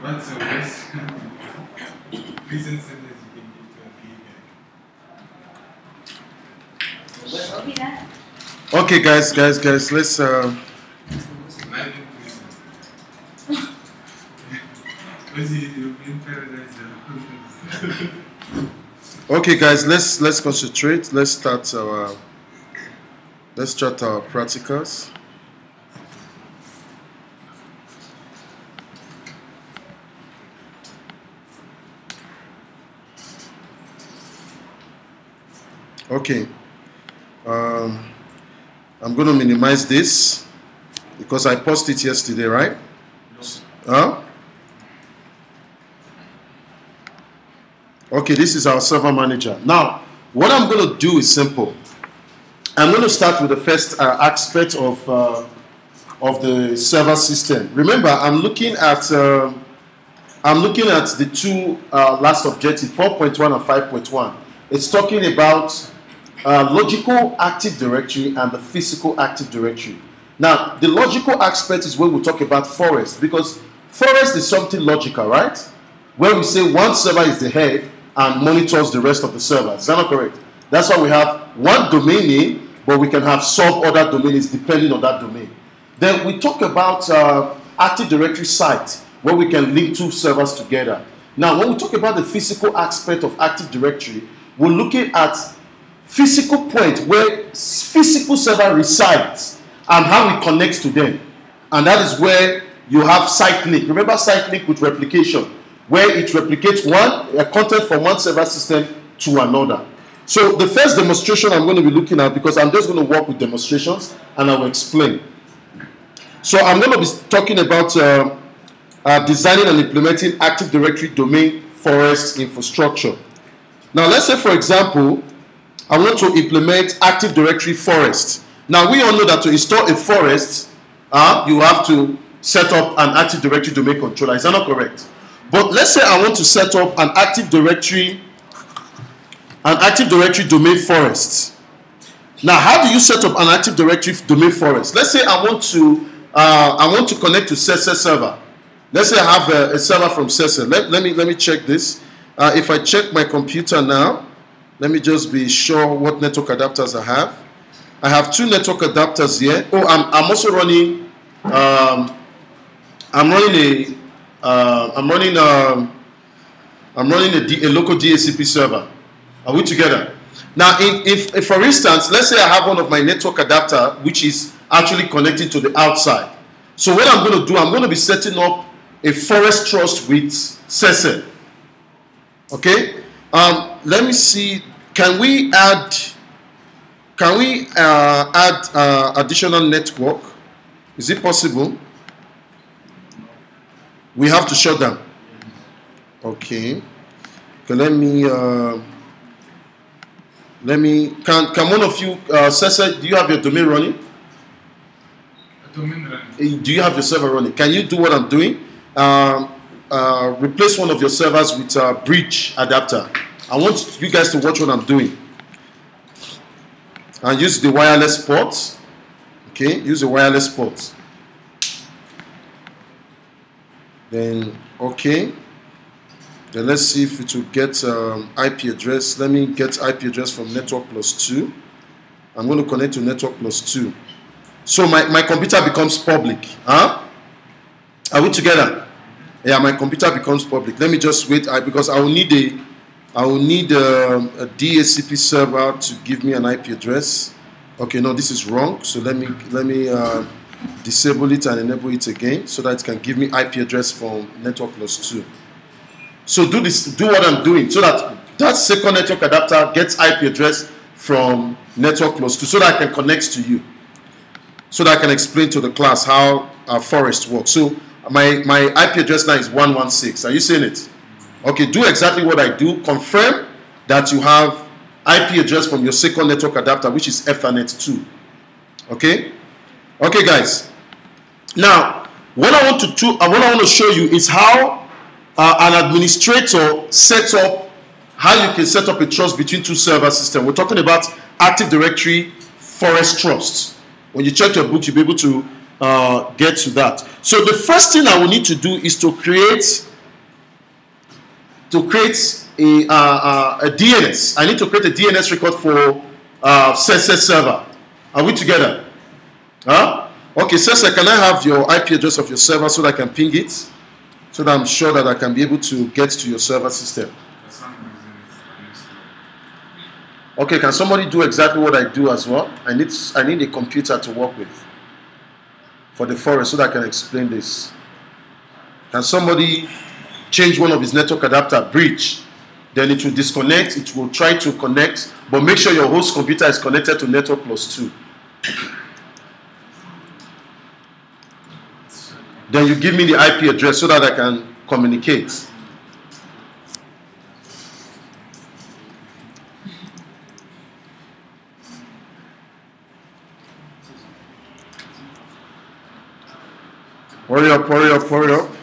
What's the worst sentence you can give to a gay Well, okay, that. Okay, guys, guys, guys, let's. Uh, man? Not in prison. Because you- you're in paradise. uh, okay, guys, let's let's concentrate. Let's start our. Let's start our practicals. Okay. Um, I'm going to minimize this because I posted it yesterday, right? Huh? Okay, this is our server manager. Now, what I'm going to do is simple. I'm going to start with the first uh, aspect of uh, of the server system. Remember, I'm looking at uh, I'm looking at the two uh, last objectives, 4.1 and 5.1. It's talking about uh, logical active directory and the physical active directory. Now, the logical aspect is where we talk about forest because forest is something logical, right? Where we say one server is the head and monitors the rest of the servers. Is that not correct? That's why we have one domain name, but we can have sub other domains depending on that domain. Then we talk about uh, Active Directory site where we can link two servers together. Now, when we talk about the physical aspect of Active Directory, we're looking at physical point where physical server resides and how it connects to them. And that is where you have cyclic. Remember cyclic with replication, where it replicates one a content from one server system to another. So the first demonstration I'm going to be looking at because I'm just going to work with demonstrations and I will explain. So I'm going to be talking about uh, uh, designing and implementing Active Directory domain forest infrastructure. Now let's say for example, I want to implement Active Directory forest. Now we all know that to install a forest, uh, you have to set up an Active Directory domain controller. Is that not correct? But let's say I want to set up an Active Directory, an Active Directory domain forest. Now, how do you set up an Active Directory domain forest? Let's say I want to, uh, I want to connect to CESE server. Let's say I have a, a server from CESE. Let, let me let me check this. Uh, if I check my computer now, let me just be sure what network adapters I have. I have two network adapters here. Oh, I'm, I'm also running. Um, I'm running a. Uh, I'm running. Um, I'm running a, D, a local DHCP server. Are we together? Now, in, if, if, for instance, let's say I have one of my network adapter which is actually connected to the outside. So what I'm going to do, I'm going to be setting up a forest trust with CESE. Okay. Um, let me see. Can we add? Can we uh, add uh, additional network? Is it possible? We have to shut down. Okay. Okay. Let me. Uh, let me. Can Can one of you, uh, Cesar, do you have your domain running? Domain running. Eh, Do you have your server running? Can you do what I'm doing? Um, uh, replace one of your servers with a bridge adapter. I want you guys to watch what I'm doing. And use the wireless port. Okay, use the wireless port. Then, okay. Then let's see if it will get um, IP address. Let me get IP address from network plus two. I'm going to connect to network plus two. So my, my computer becomes public. Huh? Are we together? Yeah, my computer becomes public. Let me just wait I, because I will need a I will need a, a DHCP server to give me an IP address. Okay, no, this is wrong. So let me let me uh, disable it and enable it again so that it can give me IP address from network plus two. So do this, do what I'm doing so that that second network adapter gets IP address from network plus two so that I can connect to you so that I can explain to the class how our forest works. So my, my IP address now is 116. Are you seeing it? Okay, do exactly what I do. Confirm that you have IP address from your second network adapter, which is Ethernet 2. Okay? Okay, guys. Now, what I want to do, uh, what I want to show you is how uh, an administrator sets up how you can set up a trust between two server systems. We're talking about Active Directory Forest Trust. When you check your book, you'll be able to uh, get to that. So the first thing I will need to do is to create to create a, uh, a DNS. I need to create a DNS record for uh, server. Are we together? Huh? Okay, Sese, can I have your IP address of your server so that I can ping it? So that I'm sure that I can be able to get to your server system. Okay, can somebody do exactly what I do as well? I need I need a computer to work with for the forest so that I can explain this. Can somebody change one of his network adapter bridge? Then it will disconnect, it will try to connect, but make sure your host computer is connected to network plus two. Then you give me the IP address so that I can communicate. Hurry up, hurry up, hurry up.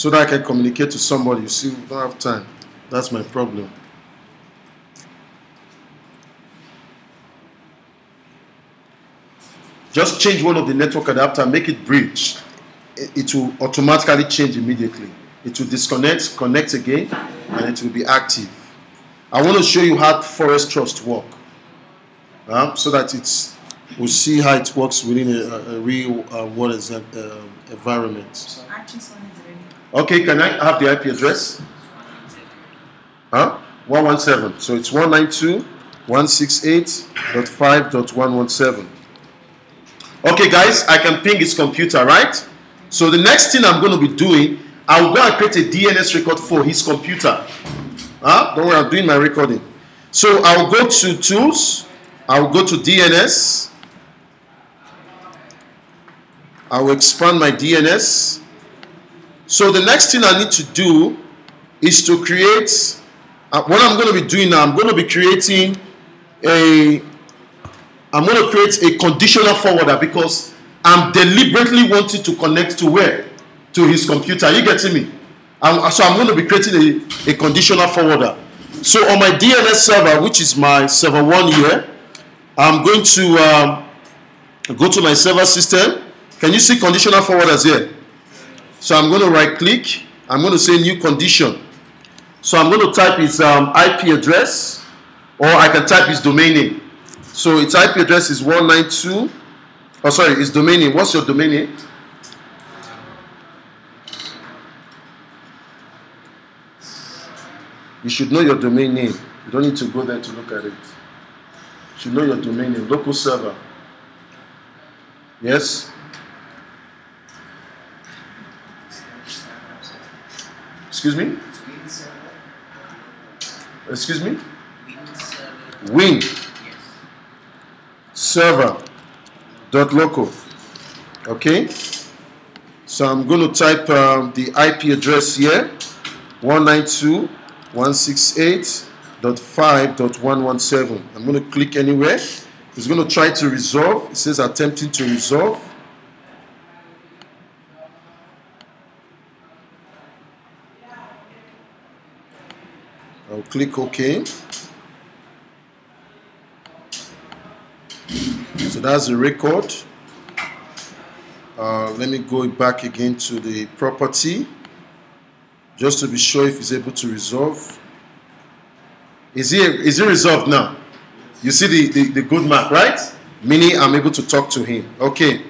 So that I can communicate to somebody. You see, we don't have time. That's my problem. Just change one of the network adapter, make it bridge. It will automatically change immediately. It will disconnect, connect again, and it will be active. I want to show you how Forest Trust work, uh, so that it's we'll see how it works within a, a real uh, that, uh, environment. Ready. Okay, can I have the IP address? Huh? 117. So it's 192.168.5.117. Okay, guys, I can ping his computer, right? So the next thing I'm going to be doing, I'll go and create a DNS record for his computer. Huh? Don't worry, I'm doing my recording. So I'll go to Tools. I'll go to DNS. I will expand my DNS. So the next thing I need to do is to create. Uh, what I'm going to be doing now, I'm going to be creating a. I'm going to create a conditional forwarder because I'm deliberately wanting to connect to where, to his computer. Are you getting me? I'm, so I'm going to be creating a, a conditional forwarder. So on my DNS server, which is my server one here, I'm going to um, go to my server system. Can you see conditional forwarders here? So I'm going to right click. I'm going to say new condition. So I'm going to type his um, IP address or I can type his domain name. So its IP address is 192. Oh, sorry, its domain name. What's your domain name? You should know your domain name. You don't need to go there to look at it. You should know your domain name. Local server. Yes? Excuse me? Excuse me? Win server dot local. Okay? So I'm going to type um, the IP address here 192.168.5.117. I'm going to click anywhere. It's going to try to resolve. It says attempting to resolve. Click OK. So that's the record. Uh, let me go back again to the property just to be sure if it's able to resolve. Is it, is it resolved now? You see the, the, the good mark, right? Meaning I'm able to talk to him. Okay.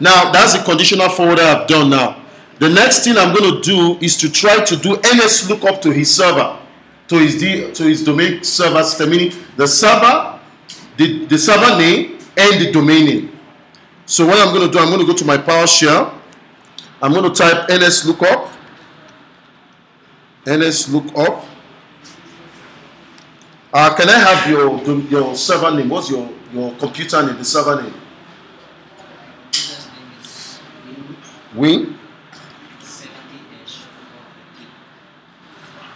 Now that's the conditional forwarder I've done now. The next thing I'm going to do is to try to do NS lookup to his server, to his to his domain server system, meaning the server, the, the server name, and the domain name. So what I'm going to do, I'm going to go to my PowerShell. I'm going to type nslookup, nslookup. NS. Uh, can I have your your server name? What's your, your computer name, the server name? User's name is Win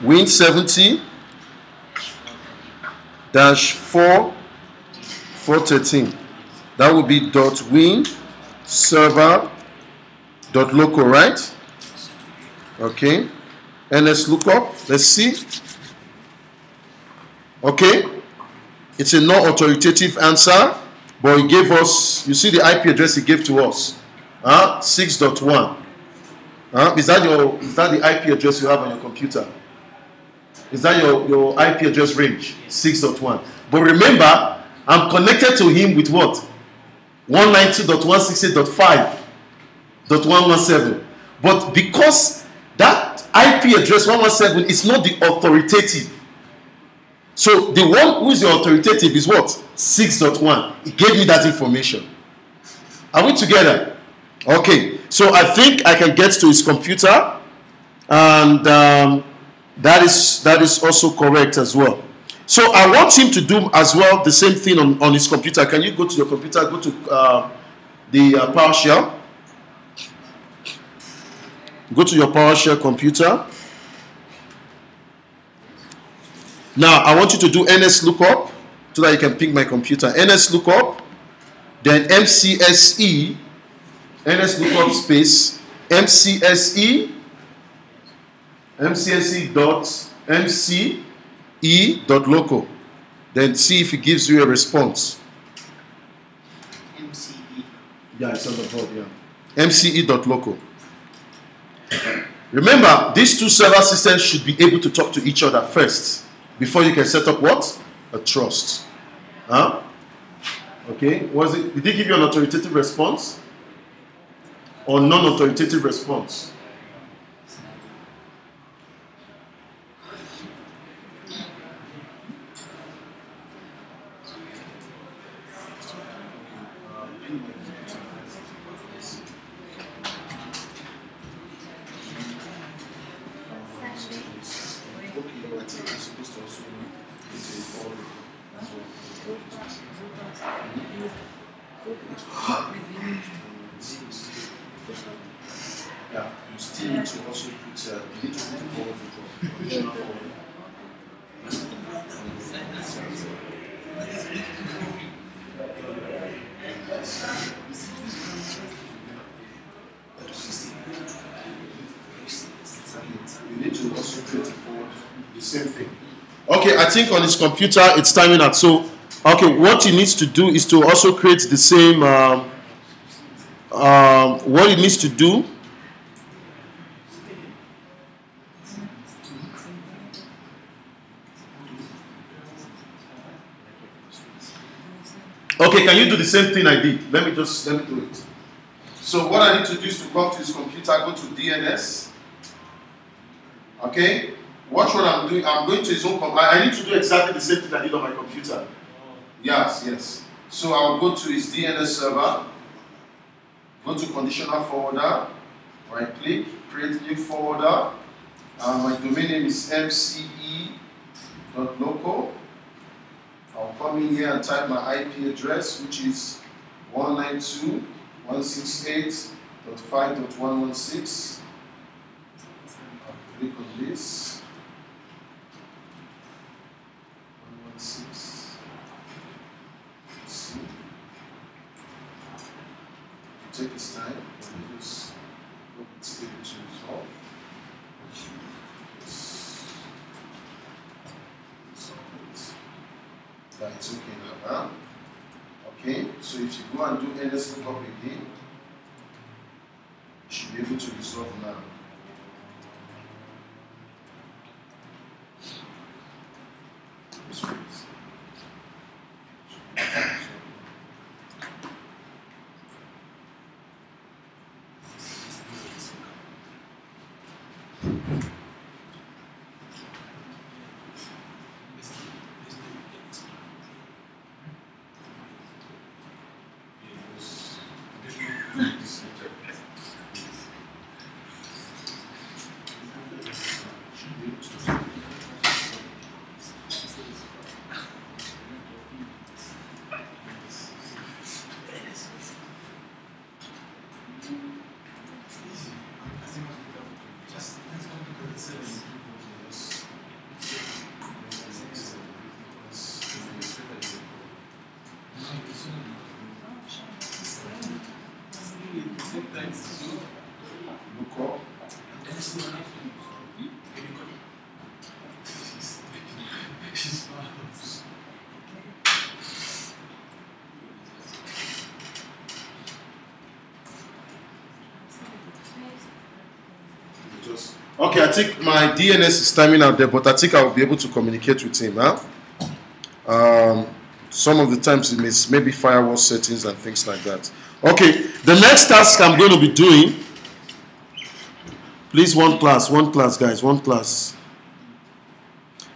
Win 70 Win 70 dash 4 413. That would be dot win server dot local, right? Okay. NS lookup. Let's see. Okay. It's a non authoritative answer, but it gave us, you see the IP address it gave to us. Huh? 6.1. Huh? Is that your is that the IP address you have on your computer? Is that your, your IP address range? 6.1. But remember, I'm connected to him with what? 192.168.5.117. But because that IP address 117 is not the authoritative. So the one who is the authoritative is what? 6.1. It gave me that information. Are we together? Okay. So I think I can get to his computer and um, that is that is also correct as well. So I want him to do as well the same thing on, on his computer. Can you go to your computer, go to uh, the uh, PowerShell, go to your PowerShell computer. Now I want you to do NS lookup so that you can pick my computer. NS lookup, then MCSE, NS lookup space, MCSE, MCSE dot MC e dot local. Then see if it gives you a response. MCE. yeah it's on the board yeah. Mce dot local. Remember these two server systems should be able to talk to each other first before you can set up what? A trust. Huh? Okay was it did he give you an authoritative response or non-authoritative response Yeah, you still need to also put, uh, you need to put it forward before, conditional forward. You need to also create it forward, the same thing. Okay, I think on his computer it's timing out. So, okay, what he needs to do is to also create the same. Um, um, what he needs to do Okay, can you do the same thing I did? Let me just let me do it. So what I need to do is to come to this computer, go to DNS. Okay, watch what I'm doing. I'm going to his own. Com- I, I need to do exactly the same thing I did on my computer. Yes, yes. So I'll go to his DNS server. Go to conditional forwarder. Right click, create new forwarder. Uh, my domain name is mce.local. I'll come in here and type my IP address, which is 192.168.5.116. I'll click on this. 116. Let's see. Take its time. Let me just hope it's able to resolve. Yes. Submit. Yeah, it's okay now. Huh? Okay, so if you go and do NS lookup again, you should be able to resolve now. Just wait. Look up. Okay, I think my DNS is timing out there, but I think I will be able to communicate with him. Huh? Um, some of the times it means maybe firewall settings and things like that. Okay, the next task I'm going to be doing. Please, one class, one class, guys, one class.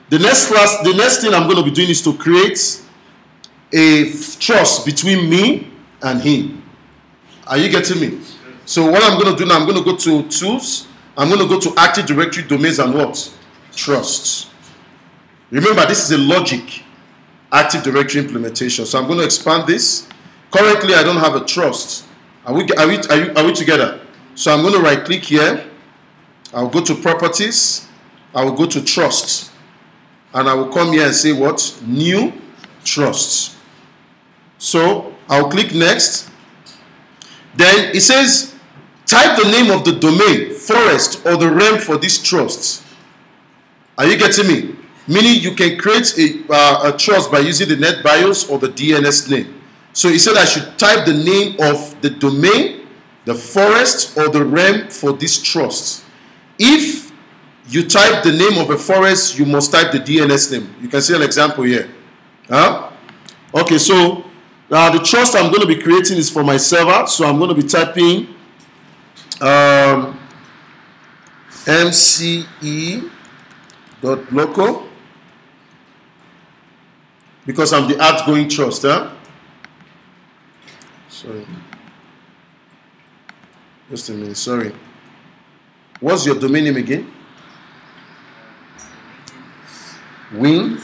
The next class, the next thing I'm going to be doing is to create a trust between me and him. Are you getting me? So what I'm going to do now, I'm going to go to tools. I'm going to go to Active Directory domains and what? Trusts. Remember, this is a logic Active Directory implementation. So I'm going to expand this. Currently, I don't have a trust. Are we, are we, are, you, are we together? So I'm going to right click here. I'll go to properties. I will go to trust. And I will come here and say what? New trusts. So I'll click next. Then it says type the name of the domain, forest, or the realm for this trust. Are you getting me? Meaning you can create a, uh, a trust by using the NetBIOS or the DNS name. So he said I should type the name of the domain, the forest, or the realm for this trust. If you type the name of a forest, you must type the DNS name. You can see an example here. Huh? Okay, so uh, the trust I'm going to be creating is for my server. So I'm going to be typing um, mce.local because I'm the outgoing trust. Huh? Sorry. Just a minute. Sorry. What's your domain name again? Win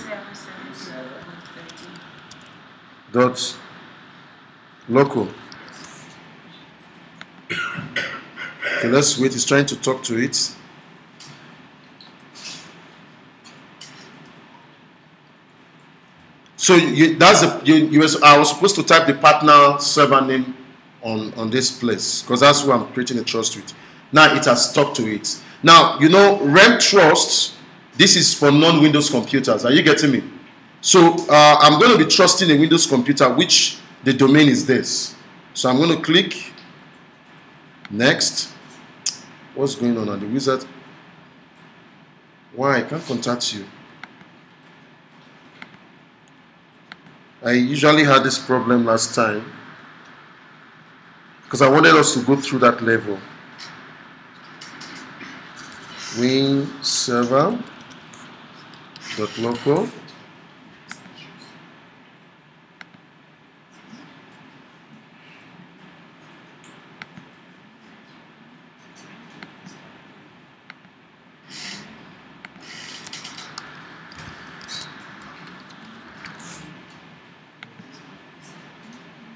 dot local. Okay, let's wait. He's trying to talk to it. So you, that's the you, you was, I was supposed to type the partner server name on on this place because that's who I'm creating a trust with. Now it has stuck to it. Now you know realm trust. This is for non-Windows computers. Are you getting me? So uh, I'm going to be trusting a Windows computer, which the domain is this. So I'm going to click next. What's going on on the wizard? Why I can't contact you? I usually had this problem last time because I wanted us to go through that level. Win server dot local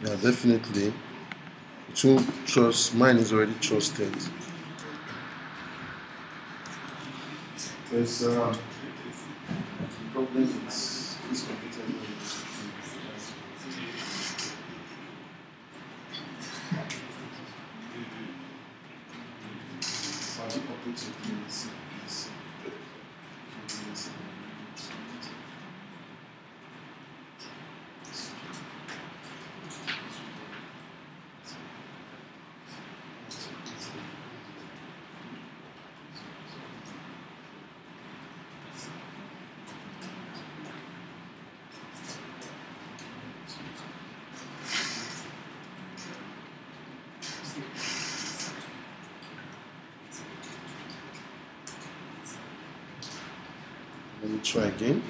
Yeah, definitely. To trust, mine is already trusted. There's uh, problem is this computer. Let me try again.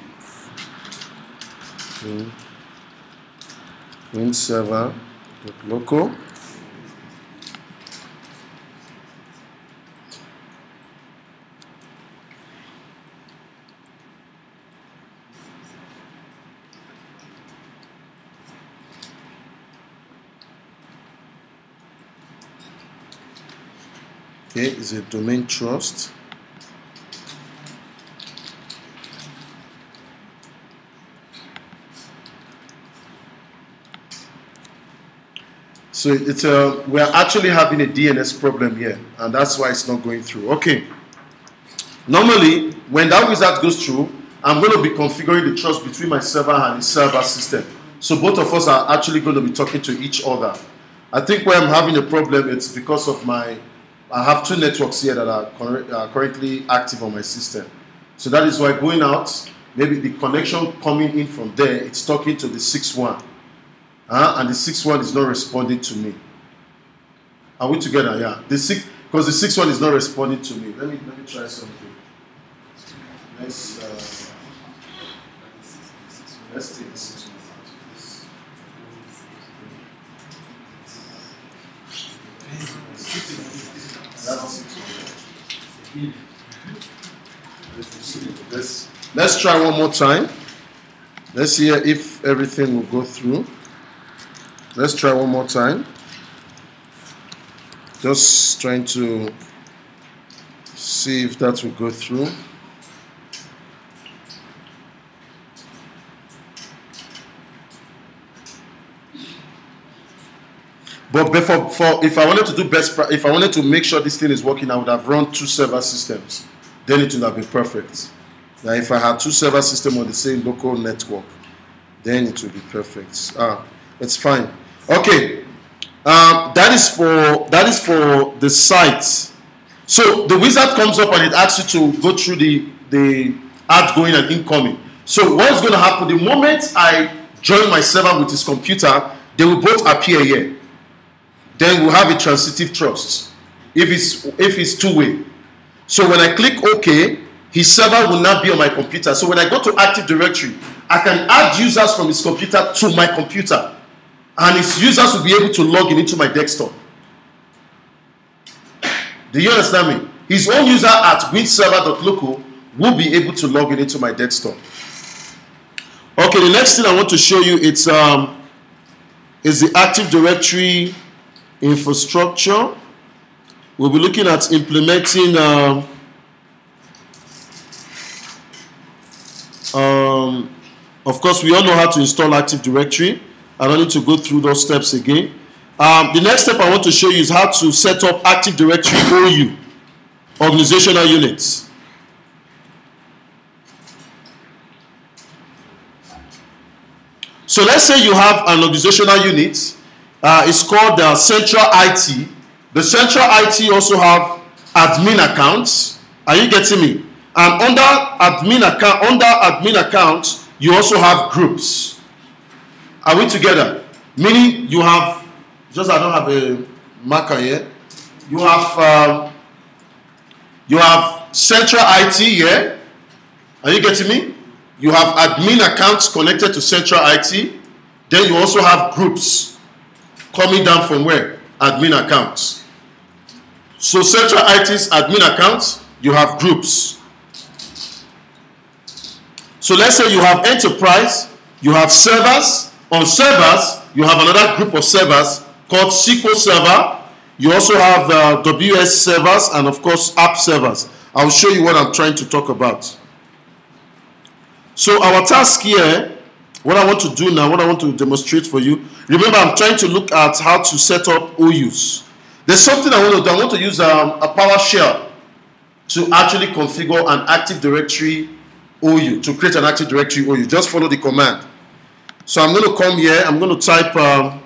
Win, win server dot local. Okay, a domain trust. So it's a, we're actually having a DNS problem here, and that's why it's not going through. Okay. Normally, when that wizard goes through, I'm going to be configuring the trust between my server and the server system. So both of us are actually going to be talking to each other. I think where I'm having a problem, it's because of my I have two networks here that are, are currently active on my system. So that is why going out, maybe the connection coming in from there, it's talking to the 6-1. Uh, and the sixth one is not responding to me. Are we together? Yeah. The six because the sixth one is not responding to me. Let me let me try something. Let's uh, let's take the 6-1 out. That's the 6-1. Let's, let's try one more time. Let's see if everything will go through. Let's try one more time. Just trying to see if that will go through. But before, for, if I wanted to do best, if I wanted to make sure this thing is working, I would have run two server systems. Then it would have been perfect. Now, if I had two server systems on the same local network, then it would be perfect. Ah, it's fine. Okay, um, that is for that is for the site. So the wizard comes up and it asks you to go through the the outgoing and incoming. So what is going to happen? The moment I join my server with his computer, they will both appear here. Then we'll have a transitive trust. If it's if it's two way. So when I click OK, his server will not be on my computer. So when I go to Active Directory, I can add users from his computer to my computer. And his users will be able to log in into my desktop. Do you understand me? His own user at winserver.local will be able to log in into my desktop. Okay, the next thing I want to show you it's um, is the Active Directory infrastructure. We'll be looking at implementing um, um, of course, we all know how to install Active Directory. I don't need to go through those steps again. Um, the next step I want to show you is how to set up Active Directory OU, organizational units. So let's say you have an organizational unit. Uh, it's called the Central IT. The Central IT also have admin accounts. Are you getting me? And under admin account, under admin account, you also have groups. Are we together? Meaning you have, just I don't have a marker here. You have um, you have central IT here. Are you getting me? You have admin accounts connected to central IT. Then you also have groups coming down from where? Admin accounts. So central IT's admin accounts, you have groups. So let's say you have enterprise, you have servers. On servers, you have another group of servers called SQL Server. You also have uh, WS servers and, of course, app servers. I'll show you what I'm trying to talk about. So our task here, what I want to do now, what I want to demonstrate for you. Remember, I'm trying to look at how to set up OUs. There's something I want to do. I want to use um, a PowerShell to actually configure an Active Directory OU, to create an Active Directory OU. Just follow the command. So I'm going to come here, I'm going to type um,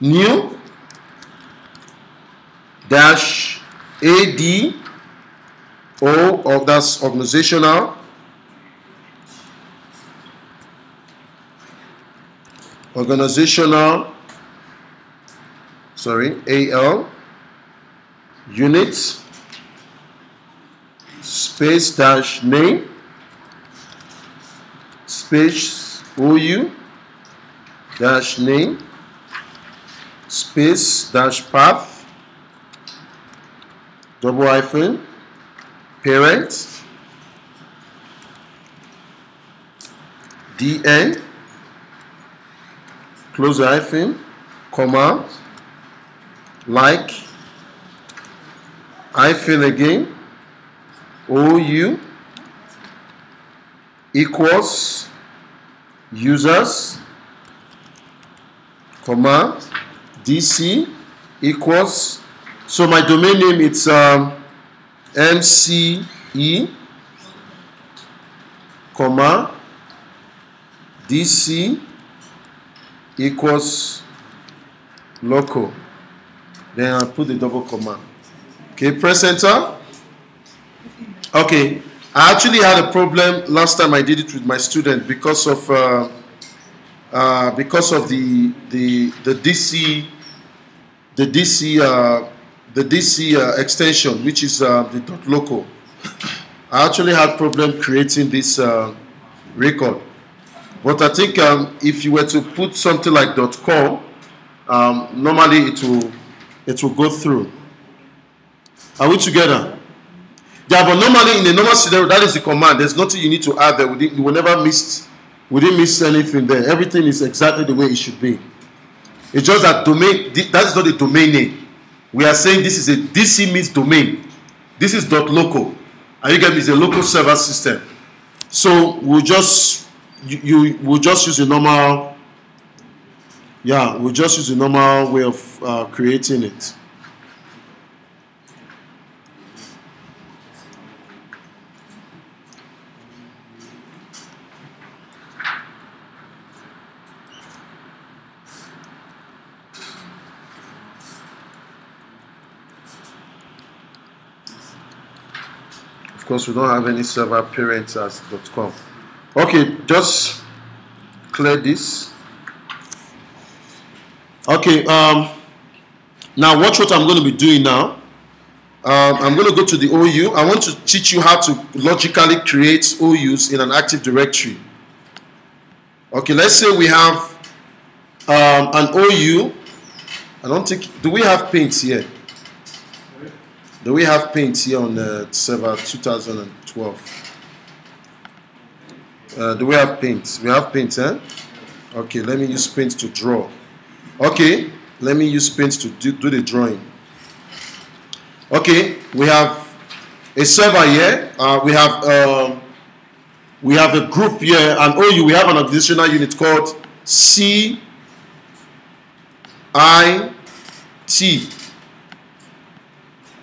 new dash AD O, or that's organizational. Organizational sorry AL units space dash name space OU dash name. Space dash path. Double hyphen. Parent. DN close hyphen. Comma. Like. Hyphen again. OU equals users comma DC equals so my domain name it's um, MCE comma DC equals local Then I put the double command. Okay, press enter. Okay, I actually had a problem last time I did it with my student because of uh, uh, because of the the the DC the DC uh, the DC uh, extension, which is uh, the dot local. I actually had problem creating this uh, record, but I think um, if you were to put something like dot .com, um, normally it will it will go through. Are we together? Yeah, but normally in a normal scenario, that is the command. There's nothing you need to add there. We, didn't, never miss. We didn't miss anything there. Everything is exactly the way it should be. It's just that domain. That is not a domain name. We are saying this is a DC means domain. This is dot local. And you get me? It's a local server system. So we'll just you, you will just use a normal. Yeah, we'll just use a normal way of uh, creating it. Of course, we don't have any server parents as .com. Okay, just clear this. Okay, um, now watch what I'm going to be doing now. Um, I'm going to go to the OU. I want to teach you how to logically create OUs in an Active Directory. Okay, let's say we have um, an OU. I don't think, do we have paint here? Do we have paint here on the server 2012? Uh, do we have paint? We have paint, eh? Okay, let me use paint to draw. Okay, let me use paint to do, do the drawing. Okay, we have a server here. Uh, we have um, we have a group here, and OU. We have an organizational unit called C I T.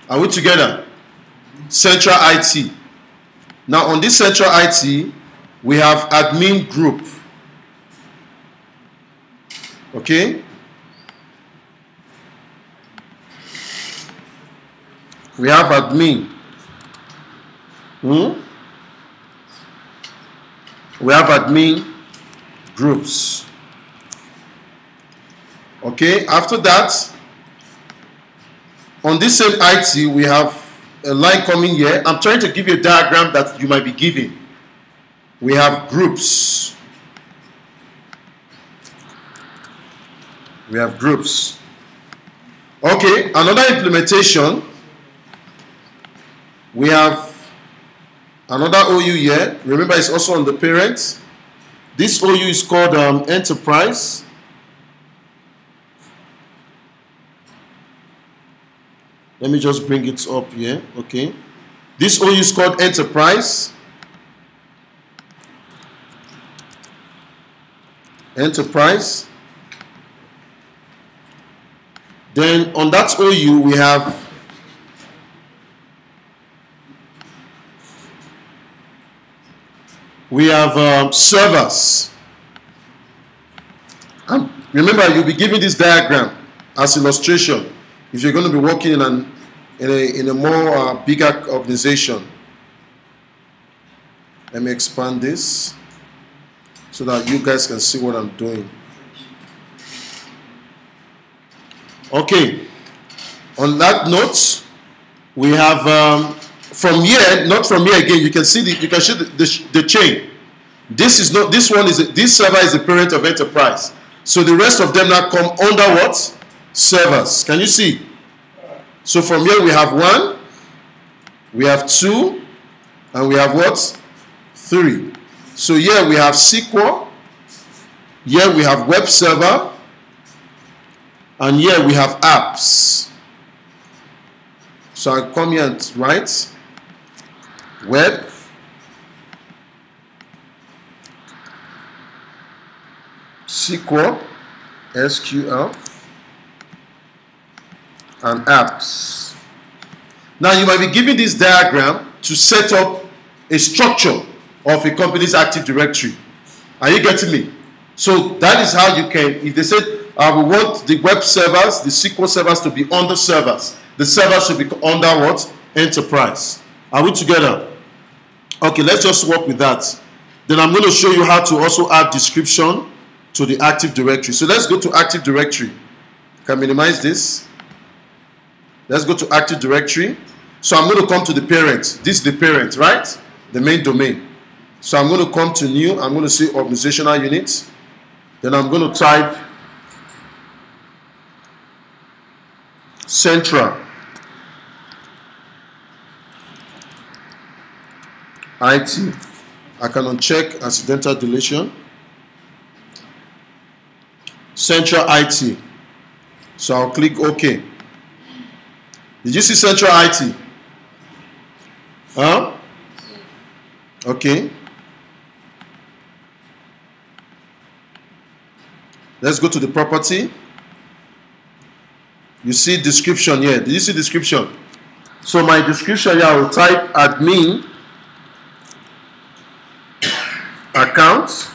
Are we together? Central IT. Now on this central IT, we have admin group. Okay? We have admin. Hmm? We have admin groups. Okay, after that, on this same IT, we have a line coming here. I'm trying to give you a diagram that you might be giving. We have groups. We have groups. Okay, another implementation. We have another OU here. Remember, it's also on the parent. This OU is called um, Enterprise. Let me just bring it up here. Okay. This OU is called Enterprise. Enterprise. Then on that OU we have we have um, servers. And remember, you'll be given this diagram as illustration if you're going to be working in an in a in a more uh, bigger organization. Let me expand this so that you guys can see what I'm doing. Okay. On that note, we have um, from here, not from here again. You can see the you can see the, the, the chain. This is not this one is a, this server is the parent of enterprise. So the rest of them now come under what? Servers. Can you see? So from here we have one, we have two, and we have what? Three. So here we have SQL, here we have web server, and here we have apps. So I come here and write web SQL SQL and apps. Now you might be given this diagram to set up a structure of a company's Active Directory. Are you getting me? So that is how you can, if they say uh, want the web servers, the SQL servers to be on the servers. The servers should be under what? Enterprise. Are we together? Okay, let's just work with that. Then I'm going to show you how to also add description to the Active Directory. So let's go to Active Directory. Can minimize this. Let's go to Active Directory. So I'm going to come to the parent. This is the parent, right? The main domain. So I'm going to come to new. I'm going to say organizational units. Then I'm going to type central IT. I can uncheck accidental deletion. Central IT. So I'll click OK. Did you see Central IT? Huh? Okay. Let's go to the property. You see description here. Did you see description? So my description here, I will type admin account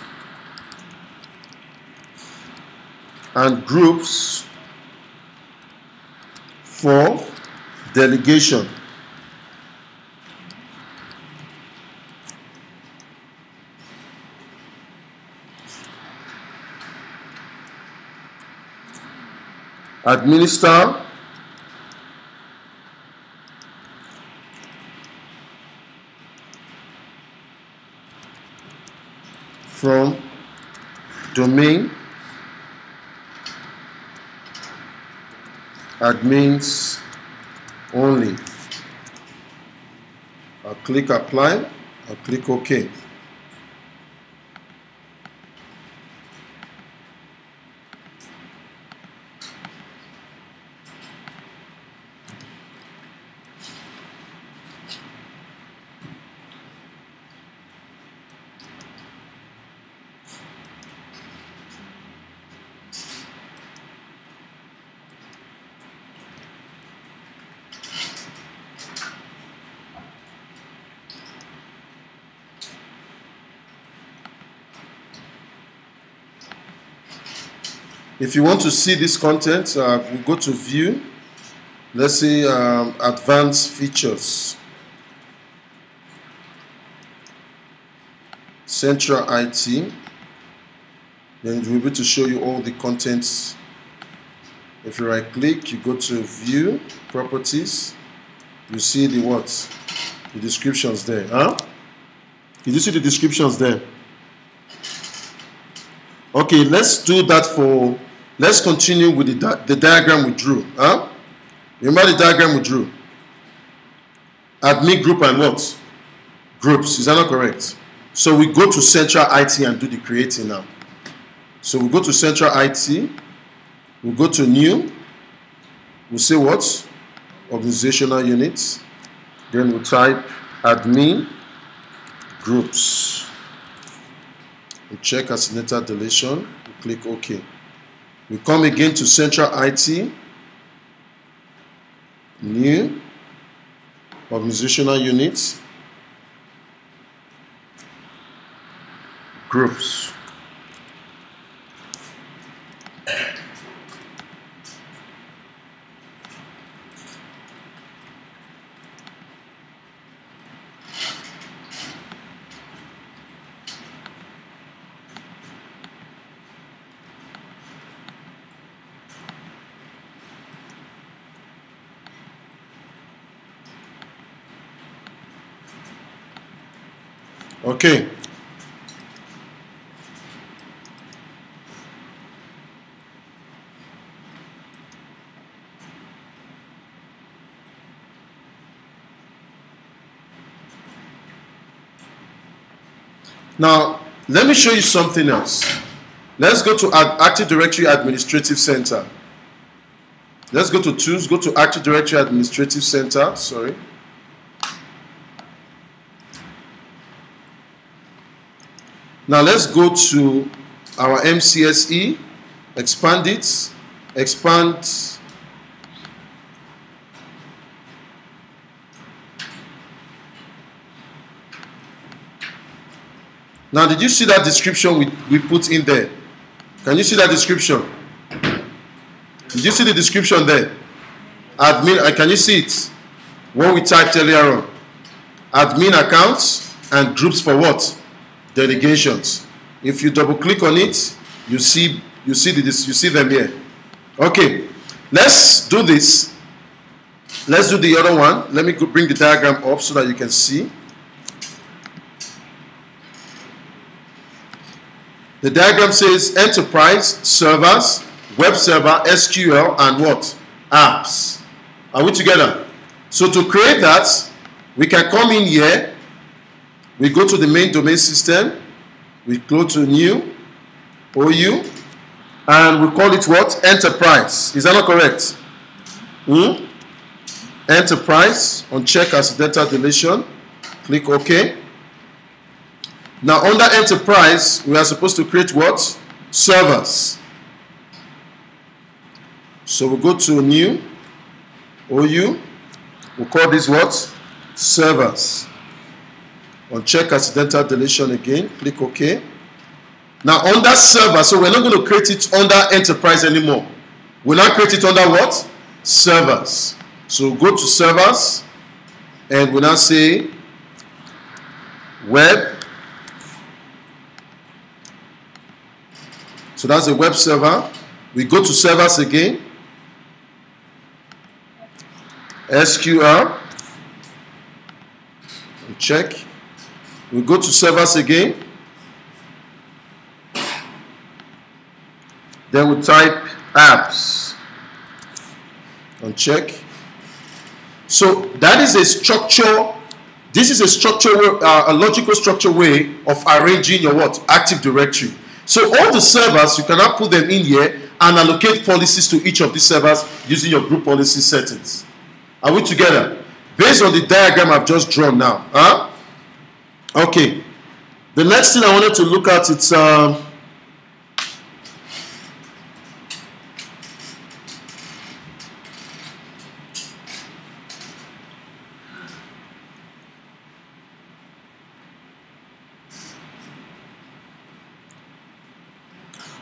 and groups for delegation. Administer. From domain. Admins only. I'll click apply, I'll click OK. If you want to see this content, uh, we go to view. Let's say um, advanced features. Central IT. Then it will be to show you all the contents. If you right click, you go to view, properties. You see the what? The descriptions there. Huh? Did you see the descriptions there? Okay, let's do that for Let's continue with the, di the diagram we drew. Huh? Remember the diagram we drew? Admin group and what? Groups. Is that not correct? So we go to central IT and do the creating now. So we go to central IT. We go to new. We say what? Organizational units. Then we type admin groups. We check accidental deletion. We click OK. We come again to Central IT, new organizational units, groups. Okay. Now, let me show you something else. Let's go to Active Directory Administrative Center. Let's go to Tools, go to Active Directory Administrative Center, sorry. Now let's go to our MCSE, expand it, expand Now, did you see that description we, we put in there? Can you see that description? Did you see the description there? Admin, uh, can you see it? What we typed earlier on. Admin accounts and groups for what? Delegations. If you double click on it, you see you see the, you see them here. Okay, let's do this. Let's do the other one. Let me bring the diagram up so that you can see. The diagram says enterprise, servers, web server, SQL, and what? Apps. Are we together? So to create that, we can come in here. We go to the main domain system. We go to new, OU, and we call it what? Enterprise. Is that not correct? Hmm? Enterprise. On check accidental deletion. Click OK. Now under enterprise, we are supposed to create what? Servers. So we go to new, OU, we call this what? Servers. On check accidental deletion again, click OK. Now under server, so we're not going to create it under enterprise anymore. We'll now create it under what? Servers. So go to servers and we now say web So that's a web server. We go to servers again. SQL. Check. We go to servers again. Then we type apps. And check. So that is a structure. This is a structure, uh, a logical structure way of arranging your what Active Directory. So all the servers, you cannot put them in here and allocate policies to each of these servers using your group policy settings. Are we together? Based on the diagram I've just drawn now. Huh? Okay. The next thing I wanted to look at is um,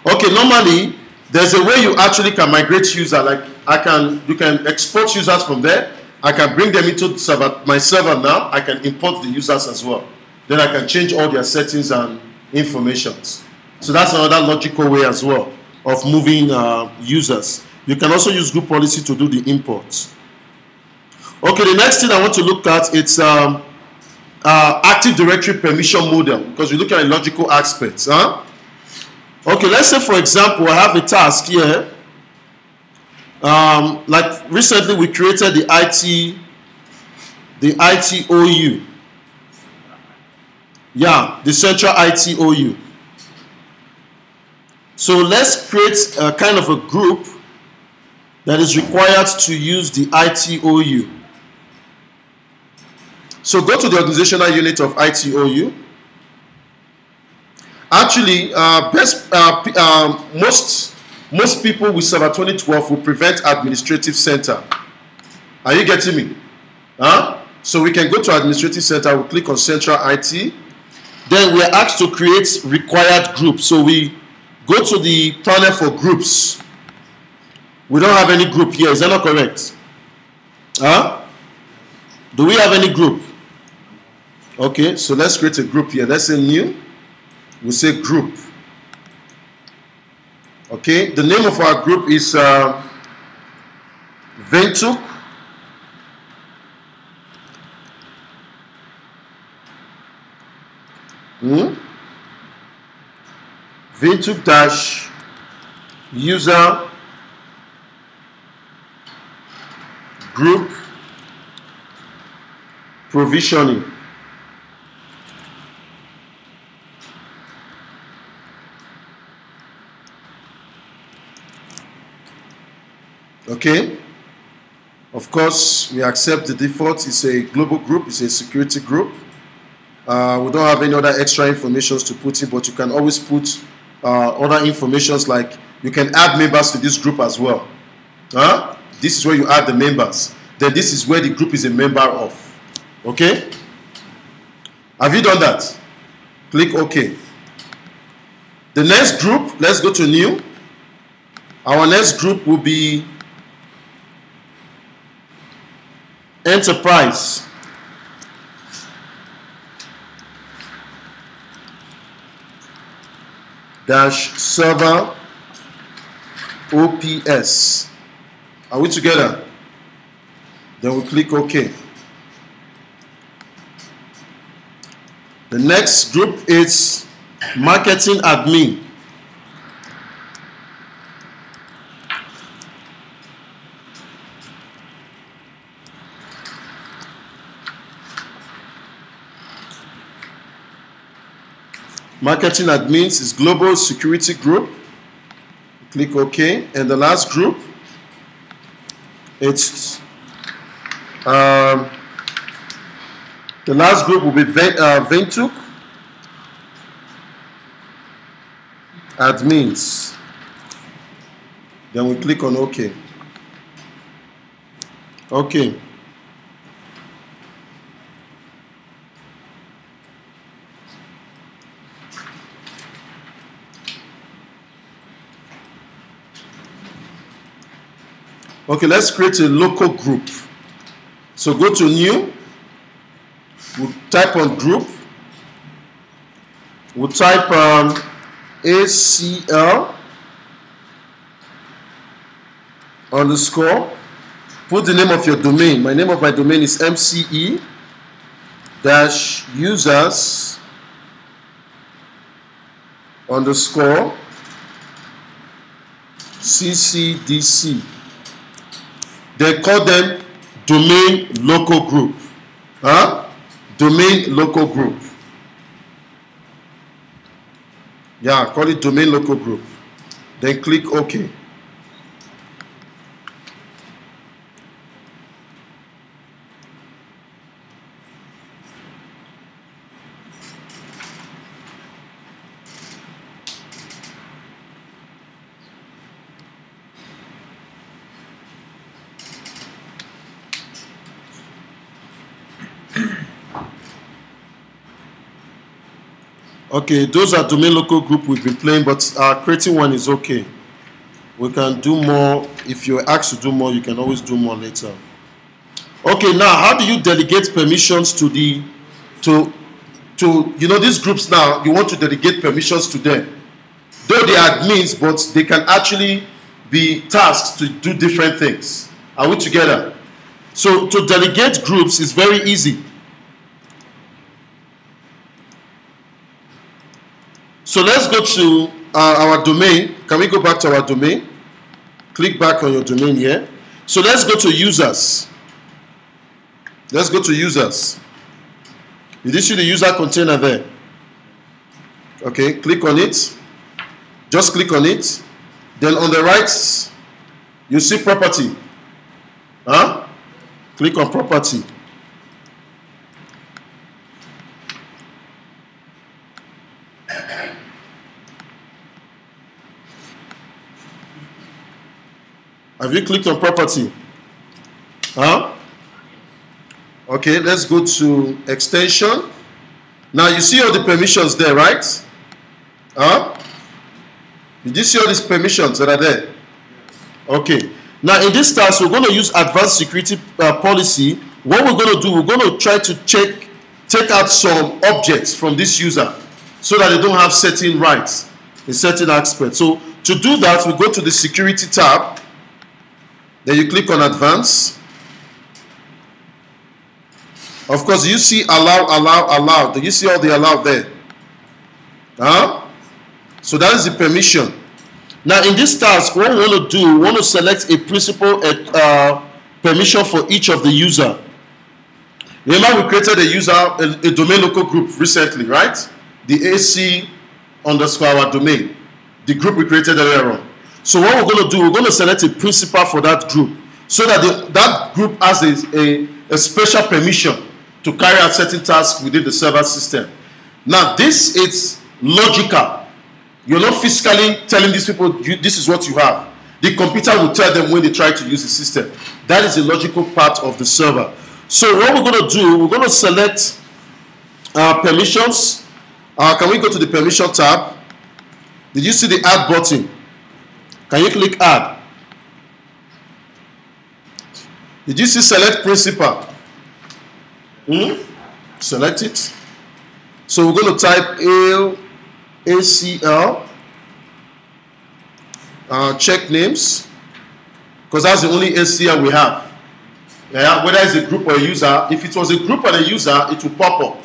Okay, normally there's a way you actually can migrate user. Like I can, you can export users from there. I can bring them into server, my server now. I can import the users as well. Then I can change all their settings and informations. So that's another logical way as well of moving uh, users. You can also use group policy to do the imports. Okay, the next thing I want to look at it's um, uh, Active Directory permission model because we look at logical aspects. Huh? Okay, let's say for example, I have a task here. Um, like recently we created the IT, the ITOU. Yeah, the central ITOU. So let's create a kind of a group that is required to use the ITOU. So go to the organizational unit of ITOU Actually, uh, best, uh, uh, most, most people with Server 2012 will prevent administrative center. Are you getting me? Huh? So we can go to administrative center, we we'll click on central IT. Then we are asked to create required groups. So we go to the panel for groups. We don't have any group here. Is that not correct? Huh? Do we have any group? Okay, so let's create a group here. Let's say new we say group. Okay, the name of our group is uh, Ventuk. v2 dash user group provisioning. Okay? Of course we accept the default. It's a global group. It's a security group. Uh, we don't have any other extra informations to put in but you can always put uh, other informations like you can add members to this group as well. Huh? This is where you add the members. Then this is where the group is a member of. Okay? Have you done that? Click OK. The next group, let's go to new. Our next group will be enterprise. Dash server OPS. Are we together? Then we click OK. The next group is marketing admin. Marketing admins is global security group. Click OK. And the last group, it's um, the last group will be uh, Ventuk admins. Then we click on OK. Okay. Okay, let's create a local group. So go to new, we'll type on group, we'll type um, ACL underscore, put the name of your domain. My name of my domain is MCE dash users underscore CCDC. They call them domain local group. Huh? Domain local group. Yeah, call it domain local group. Then click OK. Okay, those are domain local group we've been playing, but uh, creating one is okay. We can do more. If you're asked to do more, you can always do more later. Okay, now how do you delegate permissions to the to to you know these groups now? You want to delegate permissions to them, though they are admins, but they can actually be tasked to do different things. Are we together? So to delegate groups is very easy. So let's go to uh, our domain. Can we go back to our domain? Click back on your domain here. So let's go to users. Let's go to users. Did you see the user container there? Okay, click on it. Just click on it. Then on the right, you see property. Huh? Click on property. Have you clicked on property? Huh? Okay, let's go to extension. Now you see all the permissions there, right? Huh? Did you see all these permissions that are there? Okay. Now in this task, we're going to use advanced security uh, policy. What we're going to do, we're going to try to check, take out some objects from this user so that they don't have certain rights in certain aspects. So to do that, we go to the security tab. Then you click on advance. Of course, you see allow, allow, allow. Do you see all the allow there? Huh? So that is the permission. Now in this task, what we want to do, we want to select a principal uh, permission for each of the user. Remember we created a user, a, a domain local group recently, right? The AC underscore our domain. The group we created earlier on. So what we're going to do, we're going to select a principal for that group so that the, that group has a, a, a, special permission to carry out certain tasks within the server system. Now this is logical. You're not physically telling these people you, this is what you have. The computer will tell them when they try to use the system. That is a logical part of the server. So what we're going to do, we're going to select uh, permissions. Uh, can we go to the permission tab? Did you see the add button? Can you click add? Did you see select principal? Hmm? Select it. So we're going to type L ACL. Uh, check names because that's the only ACL we have. Yeah, whether it's a group or a user. If it was a group or a user, it will pop up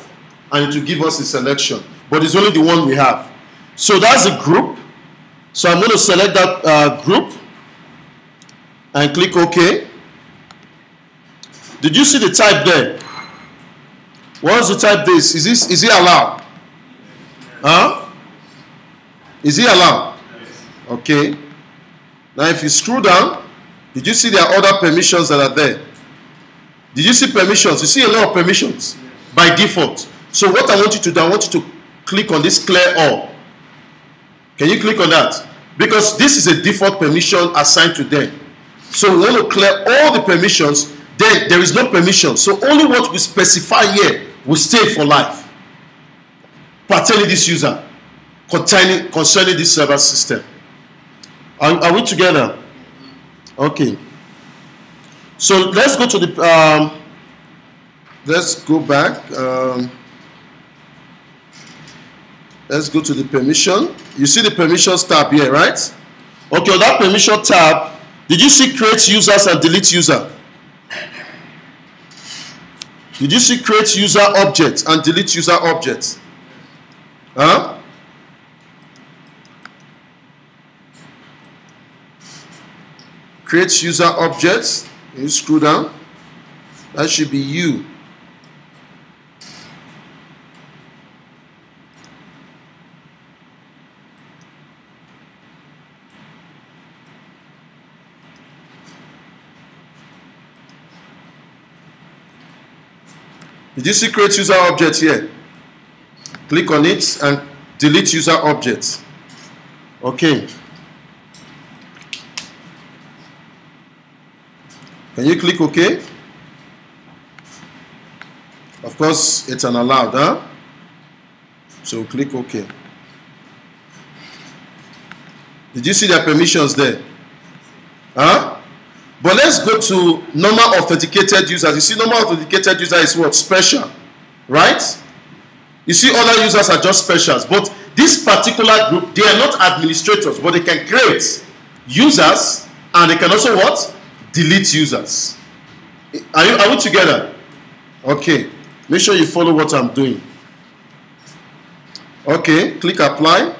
and it will give us a selection. But it's only the one we have. So that's a group. So I'm going to select that uh, group and click OK. Did you see the type there? What's the type this? Is this is it allowed? Huh? Is it allowed? Okay. Now if you scroll down, did you see there are other permissions that are there? Did you see permissions? You see a lot of permissions by default. So what I want you to do, I want you to click on this clear all. Can you click on that? Because this is a default permission assigned to them. So we want to clear all the permissions. Then there is no permission. So only what we specify here will stay for life. Pertaining this user, concerning, concerning this server system. Are, are we together? Okay. So let's go to the. Um, let's go back. Um, let's go to the permission. You see the permissions tab here, right? Okay, on that permission tab, did you see create users and delete user? Did you see create user object and delete user object? Huh? Create user objects. You scroll down. That should be you. Did you see create user object here? Click on it and delete user object. Okay. Can you click OK? Of course, it's an allowed, huh? So click OK. Did you see their permissions there? Huh? But let's go to normal authenticated users. You see, normal authenticated user is what? Special. Right? You see, other users are just specials. But this particular group, they are not administrators, but they can create users and they can also what? Delete users. Are, you, are we together? Okay. Make sure you follow what I'm doing. Okay. Click apply.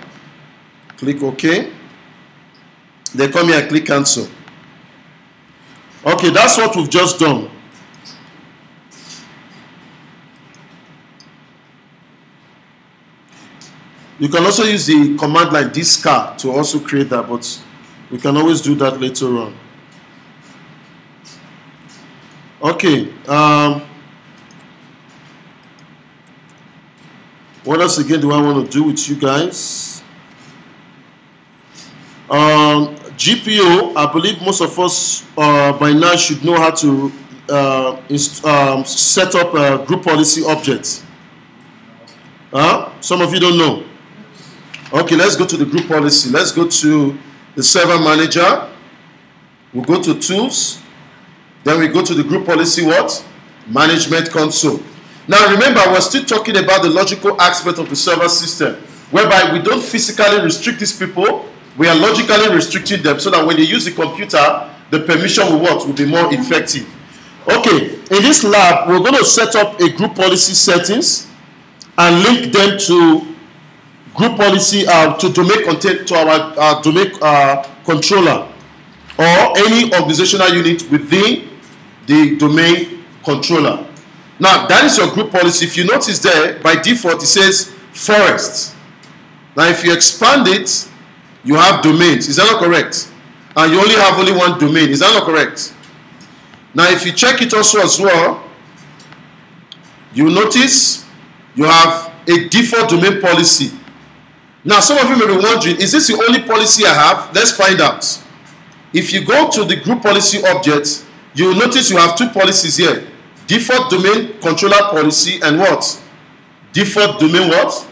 Click OK. They come here and click cancel. Okay, that's what we've just done. You can also use the command line discard to also create that, but we can always do that later on. Okay. Um, what else again do I want to do with you guys? Um, GPO, I believe most of us uh, by now should know how to uh, um, set up a group policy object. Huh? Some of you don't know. Okay, let's go to the group policy. Let's go to the server manager. We'll go to tools. Then we go to the group policy what? Management console. Now remember, we're still talking about the logical aspect of the server system, whereby we don't physically restrict these people, we are logically restricting them so that when they use the computer, the permission will what will be more effective. Okay, in this lab, we're going to set up a group policy settings and link them to group policy uh, to domain content to our uh, domain uh, controller or any organizational unit within the domain controller. Now that is your group policy. If you notice there, by default it says forest. Now if you expand it, you have domains. Is that not correct? And you only have only one domain. Is that not correct? Now if you check it also as well, you notice you have a default domain policy. Now some of you may be wondering, is this the only policy I have? Let's find out. If you go to the group policy object, you will notice you have two policies here. Default domain controller policy and what? Default domain what?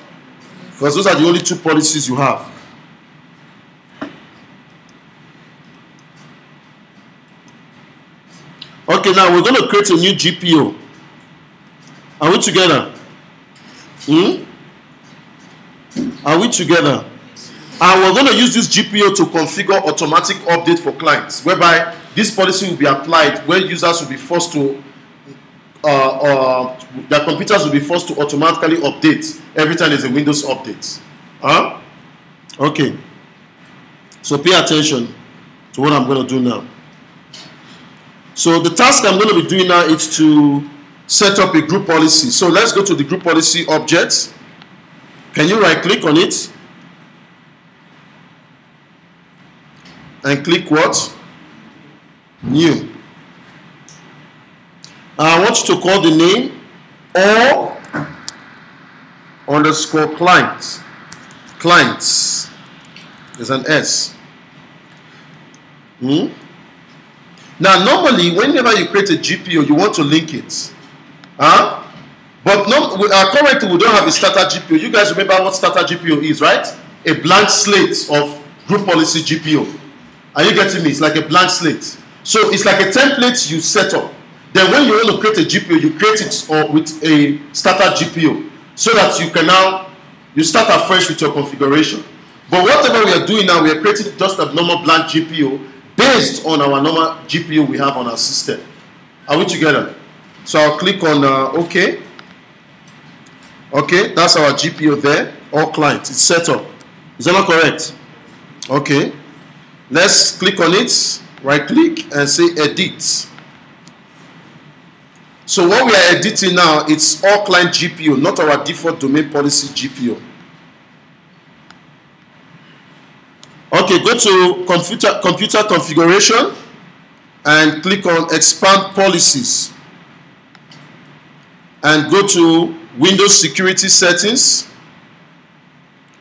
Because those are the only two policies you have. Okay, now we're going to create a new GPO. Are we together? Hmm? Are we together? And we're going to use this GPO to configure automatic update for clients, whereby this policy will be applied where users will be forced to, uh, uh, their computers will be forced to automatically update every time there's a Windows update. Huh? Okay. So pay attention to what I'm going to do now. So the task I'm going to be doing now is to set up a group policy. So let's go to the group policy object. Can you right click on it? And click what? New. I want you to call the name or underscore clients. Clients. There's an S. Hmm? Now, normally, whenever you create a GPO, you want to link it. Huh? But no, we, uh, currently, we don't have a starter GPO. You guys remember what starter GPO is, right? A blank slate of group policy GPO. Are you getting me? It's like a blank slate. So it's like a template you set up. Then when you want to create a GPO, you create it or with a starter GPO so that you can now you start afresh with your configuration. But whatever we are doing now, we are creating just a normal blank GPO based on our normal GPO we have on our system. Are we together? So I'll click on uh, OK. Okay, that's our GPO there. All clients. It's set up. Is that not correct? Okay. Let's click on it. Right click and say edit. So what we are editing now, it's all client GPO, not our default domain policy GPO. Go to computer, computer configuration and click on expand policies. And go to Windows security settings.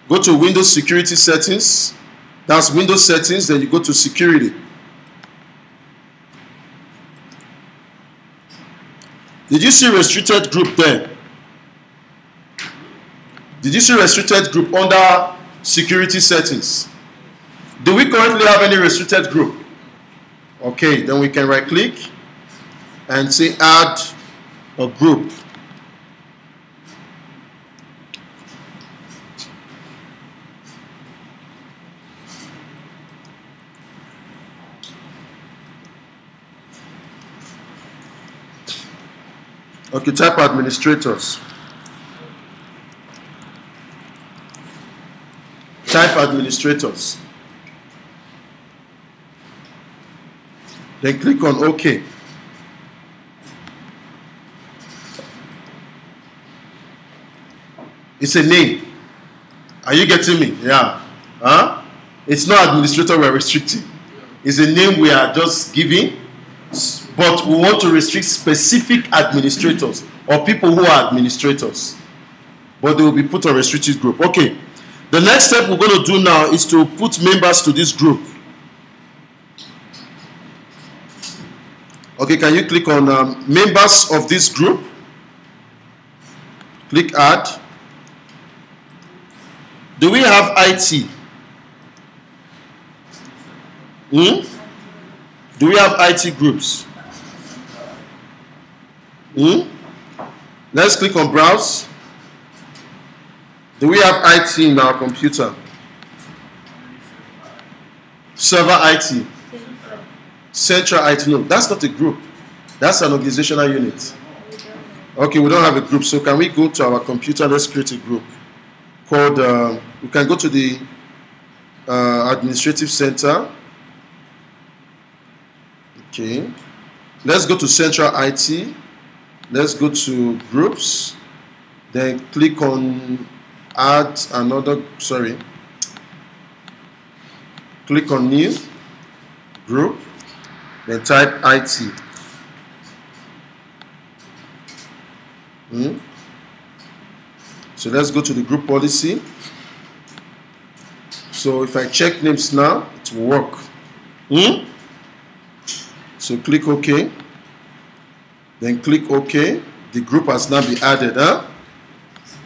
Go to Windows security settings. That's Windows settings, then you go to security. Did you see restricted group there? Did you see restricted group under security settings? Do we currently have any restricted group? Okay, then we can right click and say add a group. Okay, type administrators. Type administrators. Then click on OK. It's a name. Are you getting me? Yeah. Huh? It's not administrator we're restricting. It's a name we are just giving, but we want to restrict specific administrators or people who are administrators. But they will be put on a restricted group. Okay. The next step we're going to do now is to put members to this group. Okay, can you click on um, members of this group? Click add. Do we have IT? Hmm? Do we have IT groups? Hmm? Let's click on browse. Do we have IT in our computer? Server IT. Central IT. No, that's not a group. That's an organizational unit. Okay, we don't have a group. So can we go to our computer? Let's create a group called. Uh, we can go to the uh, administrative center. Okay. Let's go to central IT. Let's go to groups. Then click on add another. Sorry. Click on new group then type IT. Hmm? So let's go to the group policy. So if I check names now, it will work. Hmm? So click OK. Then click OK. The group has now been added. Huh?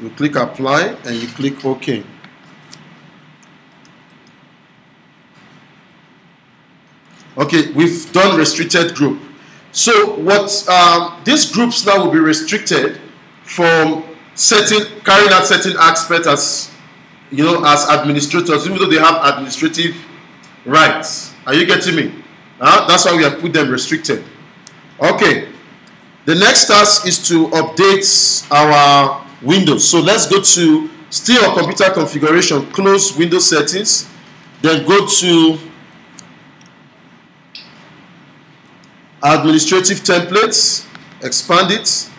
You click apply and you click OK. Okay, we've done restricted group. So what um, these groups now will be restricted from certain carrying out certain aspects as you know as administrators, even though they have administrative rights. Are you getting me? Huh? That's why we have put them restricted. Okay. The next task is to update our Windows. So let's go to still computer configuration, close Windows settings, then go to administrative templates, expand it,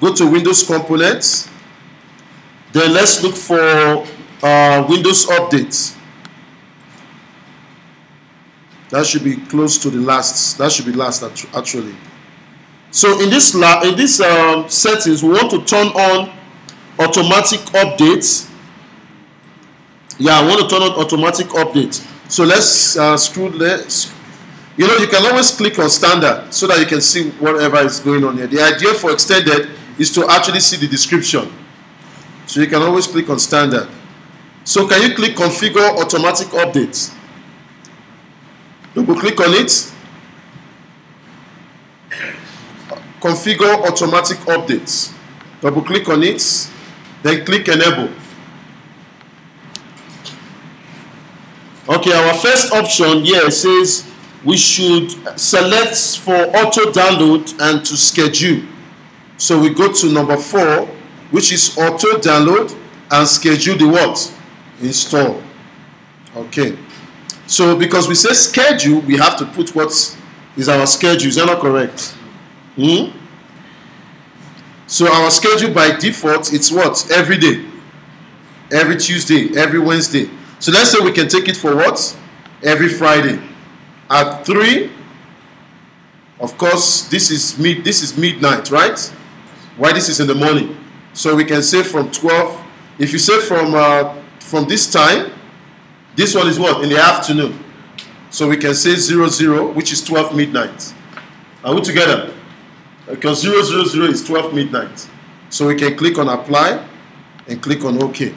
go to Windows components, then let's look for uh, Windows updates. That should be close to the last. That should be last actually. So in this in this um, settings, we want to turn on automatic updates. Yeah, I want to turn on automatic updates. So let's uh, screw let's you know you can always click on standard so that you can see whatever is going on here. The idea for extended is to actually see the description. So you can always click on standard. So can you click configure automatic updates? Double click on it. Configure automatic updates. Double click on it. Then click enable. Okay, our first option here says we should select for auto download and to schedule. So we go to number four, which is auto download and schedule the what? Install. Okay. So because we say schedule, we have to put what is our schedule. Is that not correct? Hmm? So our schedule by default, it's what? Every day. Every Tuesday, every Wednesday. So let's say we can take it for what? Every Friday. At 3, of course, this is mid this is midnight, right? Why this is in the morning. So we can say from 12. If you say from uh, from this time this one is what? In the afternoon. So we can say 00, zero which is 12 midnight. Are we together? Because 000 is 12 midnight. So we can click on apply and click on OK.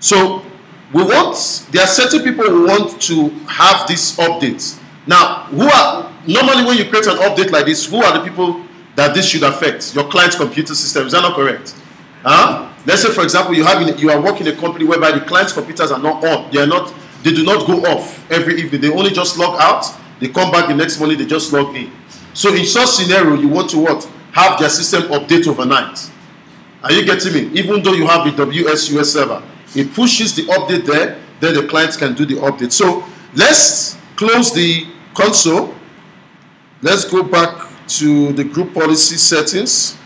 So we want, there are certain people who want to have these updates. Now, who are, normally when you create an update like this, who are the people that this should affect? Your client's computer system. Is that not correct? Huh? Let's say, for example, you have in, you are working in a company whereby the client's computers are not on. They are not. They do not go off every evening. They only just log out. They come back the next morning. They just log in. So in such scenario, you want to what? Have their system update overnight. Are you getting me? Even though you have a WSUS server, it pushes the update there. Then the clients can do the update. So let's close the console. Let's go back to the group policy settings.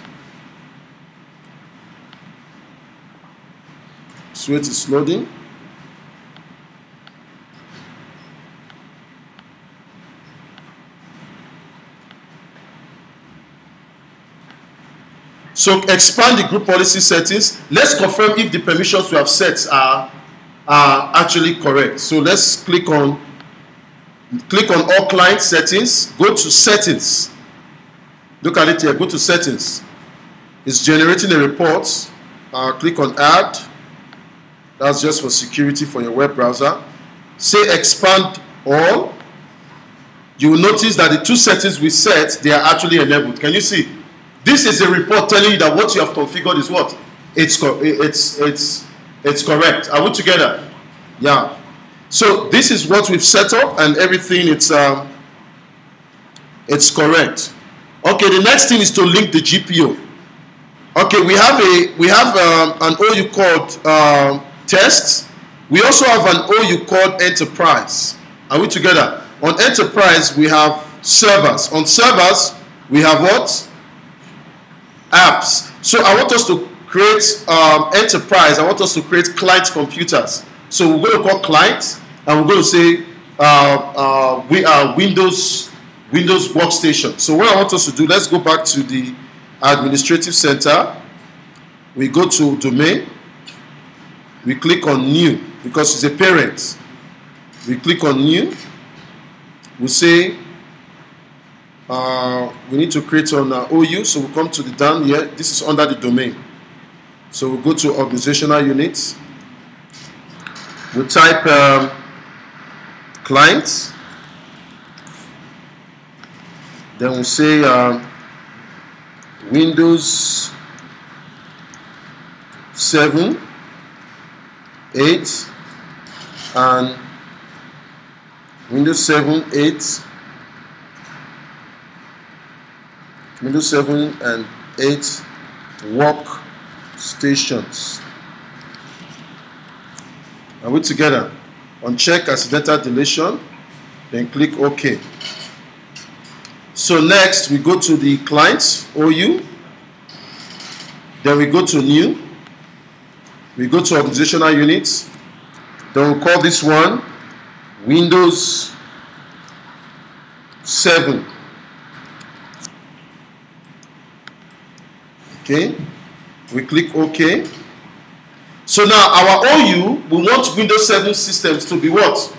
Sweet is loading. So expand the group policy settings. Let's confirm if the permissions we have set are, are actually correct. So let's click on click on all client settings. Go to settings. Look at it here. Go to settings. It's generating a report. Uh, click on add. That's just for security for your web browser. Say expand all. You will notice that the two settings we set, they are actually enabled. Can you see? This is a report telling you that what you have configured is what? It's, it's, it's, it's correct. Are we together? Yeah. So this is what we've set up and everything, it's, um, it's correct. Okay, the next thing is to link the GPO. Okay, we have a we have um, an OU called um, tests. We also have an OU called enterprise. Are we together? On enterprise, we have servers. On servers, we have what? Apps. So I want us to create um, enterprise. I want us to create client computers. So we're going to call client, and we're going to say uh, uh, we are Windows Windows workstation. So what I want us to do, let's go back to the administrative center. We go to domain we click on new because it's a parent. We click on new. We say uh, we need to create an uh, OU, so we come to the down here. This is under the domain. So we go to organizational units. We type um, clients. Then we'll say um, Windows 7, 8, and Windows 7, 8, Windows 7 and 8 work stations. Are we together? Uncheck accidental deletion, then click OK. So next we go to the clients OU, then we go to new, we go to organizational units, then we call this one Windows 7. Okay, we click OK. So now our OU, we want Windows 7 systems to be what?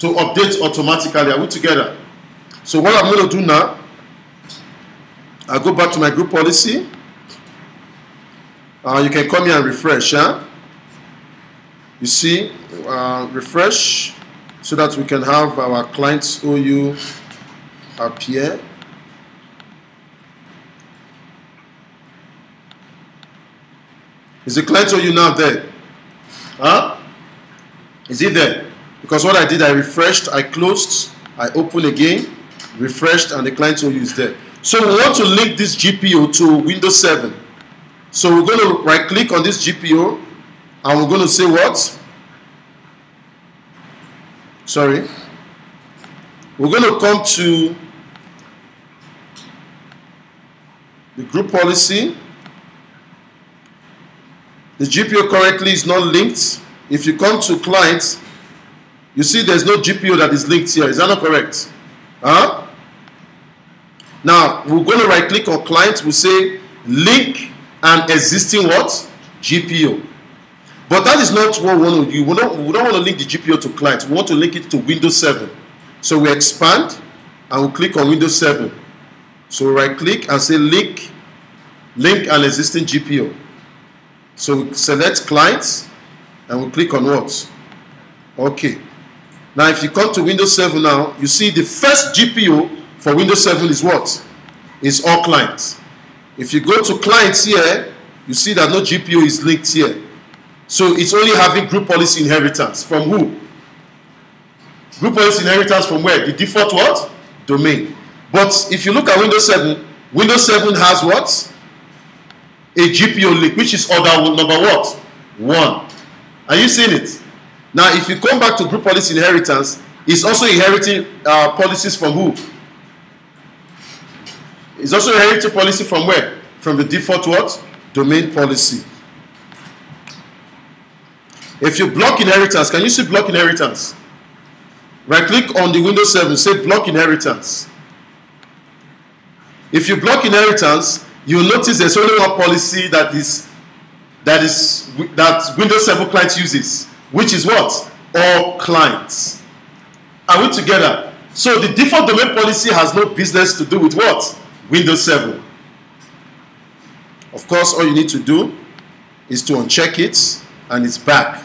To update automatically. Are we together? So what I'm going to do now, I'll go back to my group policy. Uh, you can come here and refresh. Huh? You see, uh, refresh so that we can have our clients OU appear. Is the client OU now there? Huh? Is it there? Because what I did, I refreshed, I closed, I opened again, refreshed, and the client OU is there. So we want to link this GPO to Windows 7. So we're going to right click on this GPO and we're going to say what? Sorry. We're going to come to the group policy. The GPO currently is not linked. If you come to clients, you see there's no GPO that is linked here. Is that not correct? Huh? Now, we're going to right click on clients. We say link an existing what? GPO. But that is not what we want to do. We don't, we don't want to link the GPO to clients. We want to link it to Windows 7. So we expand and we click on Windows 7. So right click and say link, link an existing GPO. So we select clients and we click on what? Okay. Now if you come to Windows 7 now, you see the first GPO for Windows 7 is what? Is all clients. If you go to clients here, you see that no GPO is linked here. So it's only having group policy inheritance. From who? Group policy inheritance from where? The default what? Domain. But if you look at Windows 7, Windows 7 has what? A GPO link, which is order number what? One. Are you seeing it? Now, if you come back to group policy inheritance, it's also inheriting uh, policies from who? It's also inheriting policy from where? From the default what? Domain policy. If you block inheritance, can you see block inheritance? Right click on the Windows 7, say block inheritance. If you block inheritance, you'll notice there's only one policy that is that is that Windows 7 client uses, which is what? All clients. Are we together? So the default domain policy has no business to do with what? Windows 7. Of course, all you need to do is to uncheck it and it's back.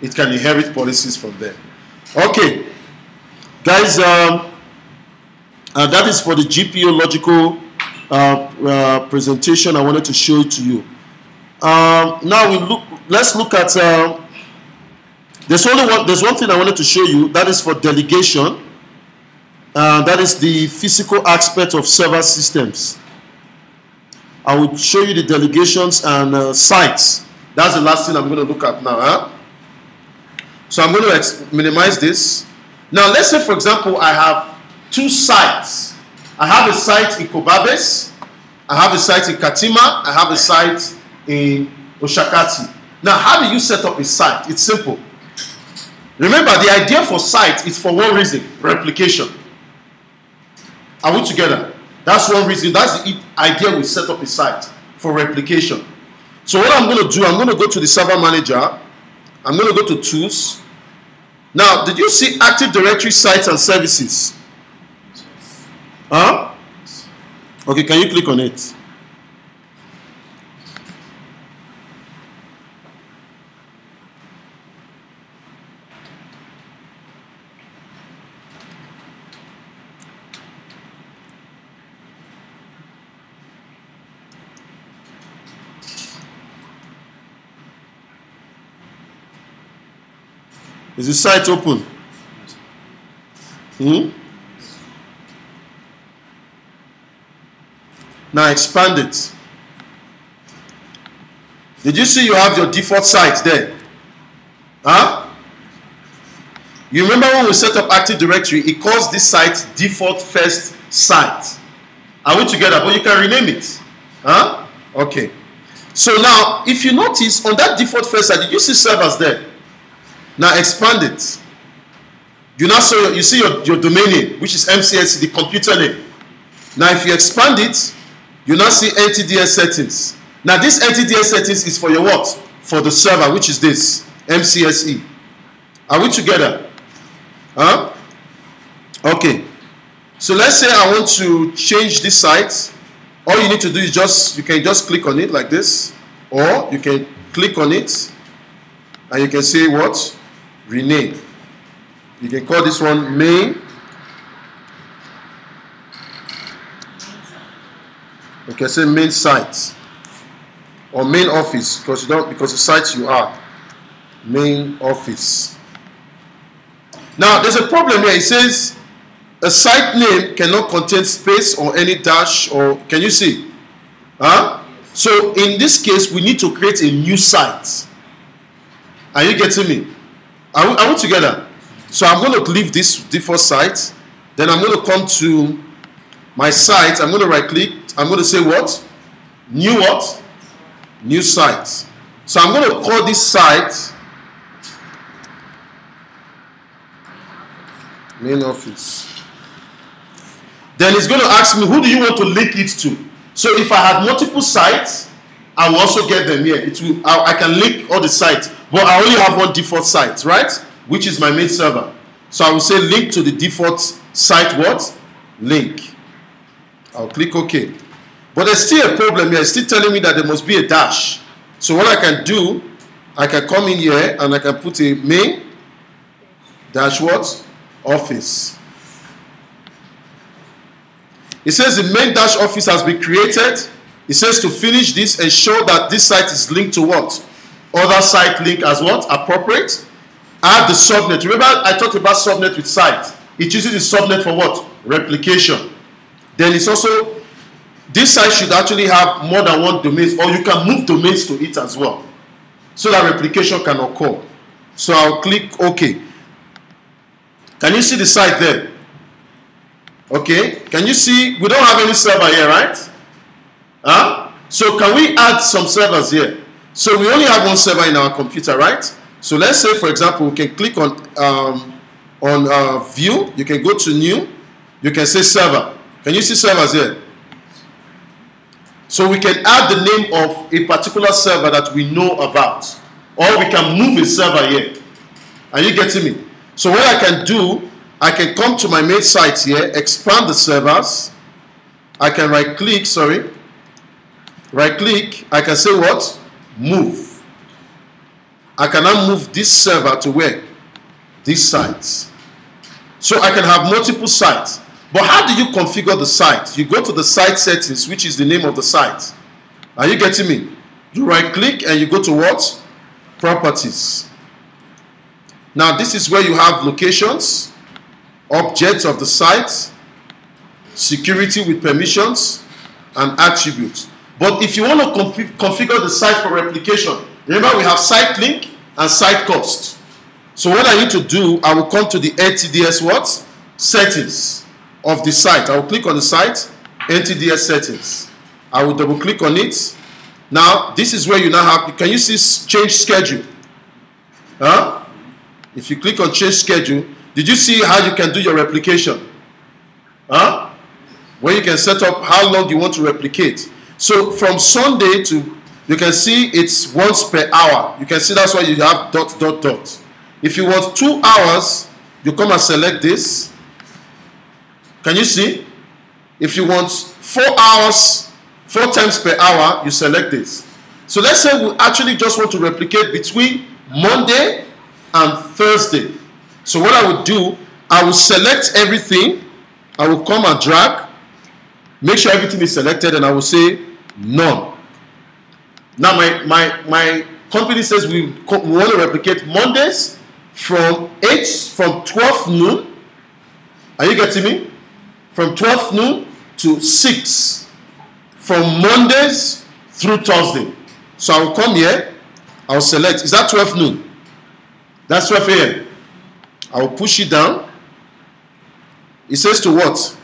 It can inherit policies from there. Okay, guys, um, uh, that is for the GPO logical presentation I wanted to show to you. Um, now we look. Let's look at. Uh, there's only one. There's one thing I wanted to show you. That is for delegation. Uh, that is the physical aspect of server systems. I will show you the delegations and uh, sites. That's the last thing I'm going to look at now. Huh? So I'm going to minimize this. Now, let's say, for example, I have two sites. I have a site in Gobabis. I have a site in Katima. I have a site in Oshakati. Now, how do you set up a site? It's simple. Remember, the idea for site is for one reason replication. Are we together? That's one reason. That's the idea we set up a site for replication. So, what I'm going to do, I'm going to go to the server manager. I'm going to go to tools. Now, did you see Active Directory sites and services? Huh? Okay, can you click on it? Is the site open? Hmm? Now expand it. Did you see you have your default site there? Huh? You remember when we set up Active Directory, it calls this site default first site. Are we together? But you can rename it. Huh? Okay. So now, if you notice on that default first site, did you see servers there? Now expand it. You now see you see your, your domain name, which is MCSE, the computer name. Now, if you expand it, you now see NTDS settings. Now, this NTDS settings is for your what? For the server, which is this MCSE. Are we together? Huh? Okay. So let's say I want to change this site. All you need to do is just you can just click on it like this, or you can click on it and you can say what? Rename. You can call this one main. You can say main site or main office because you don't because the site you are main office. Now there's a problem here. It says a site name cannot contain space or any dash or can you see? Huh? So in this case, we need to create a new site. Are you getting me? Are we, are we together? So I'm going to leave this default site. Then I'm going to come to my site. I'm going to right click. I'm going to say what? New what? New site. So I'm going to call this site main office. Then it's going to ask me who do you want to link it to. So if I had multiple sites, I will also get them here. It will, I, I can link all the sites, but I only have one default site, right? Which is my main server. So I will say link to the default site what? Link. I'll click OK. But there's still a problem here. It's still telling me that there must be a dash. So what I can do, I can come in here and I can put a main dash what? Office. It says the main dash office has been created. It says to finish this, ensure that this site is linked to what? Other site link as what? Appropriate. Add the subnet. Remember I talked about subnet with site. It uses the subnet for what? Replication. Then it's also, this site should actually have more than one domain or you can move domains to it as well. So that replication can occur. So I'll click OK. Can you see the site there? Okay, can you see? We don't have any server here, right? Huh? So can we add some servers here? So we only have one server in our computer, right? So let's say, for example, we can click on um, on uh, View. You can go to New. You can say Server. Can you see servers here? So we can add the name of a particular server that we know about, or we can move a server here. Are you getting me? So what I can do I can come to my main site here, expand the servers. I can right click, sorry. Right click, I can say what? Move. I can now move this server to where? This site. So I can have multiple sites. But how do you configure the site? You go to the site settings, which is the name of the site. Are you getting me? You right click and you go to what? Properties. Now this is where you have locations objects of the site, security with permissions, and attributes. But if you want to configure the site for replication, remember we have site link and site cost. So what I need to do, I will come to the NTDS what? Settings of the site. I will click on the site, NTDS settings. I will double click on it. Now, this is where you now have, can you see change schedule? Huh? If you click on change schedule, did you see how you can do your replication? Huh? Where you can set up how long you want to replicate. So from Sunday to, you can see it's once per hour. You can see that's why you have dot, dot, dot. If you want two hours, you come and select this. Can you see? If you want four hours, four times per hour, you select this. So let's say we actually just want to replicate between Monday and Thursday. So what I would do, I will select everything. I will come and drag. Make sure everything is selected and I will say none. Now my, my, my company says we, we want to replicate Mondays from 8 from 12 noon. Are you getting me? From 12 noon to 6 from Mondays through Thursday. So I will come here, I will select. Is that 12 noon? That's 12 a.m. I will push it down. It says to what?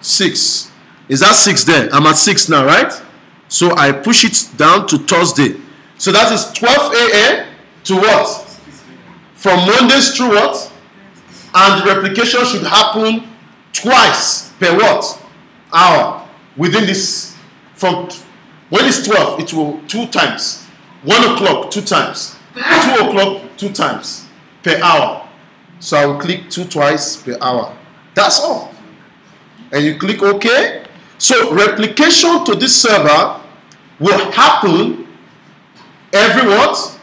6. Is that 6 there? I'm at 6 now, right? So I push it down to Thursday. So that is 12 a.m. to what? From Mondays through what? And the replication should happen twice per what? Hour. Within this, from when it's 12, it will two times. 1 o'clock, two times. 2 o'clock, two times per hour. So I will click two twice per hour. That's all. And you click OK. So replication to this server will happen every what?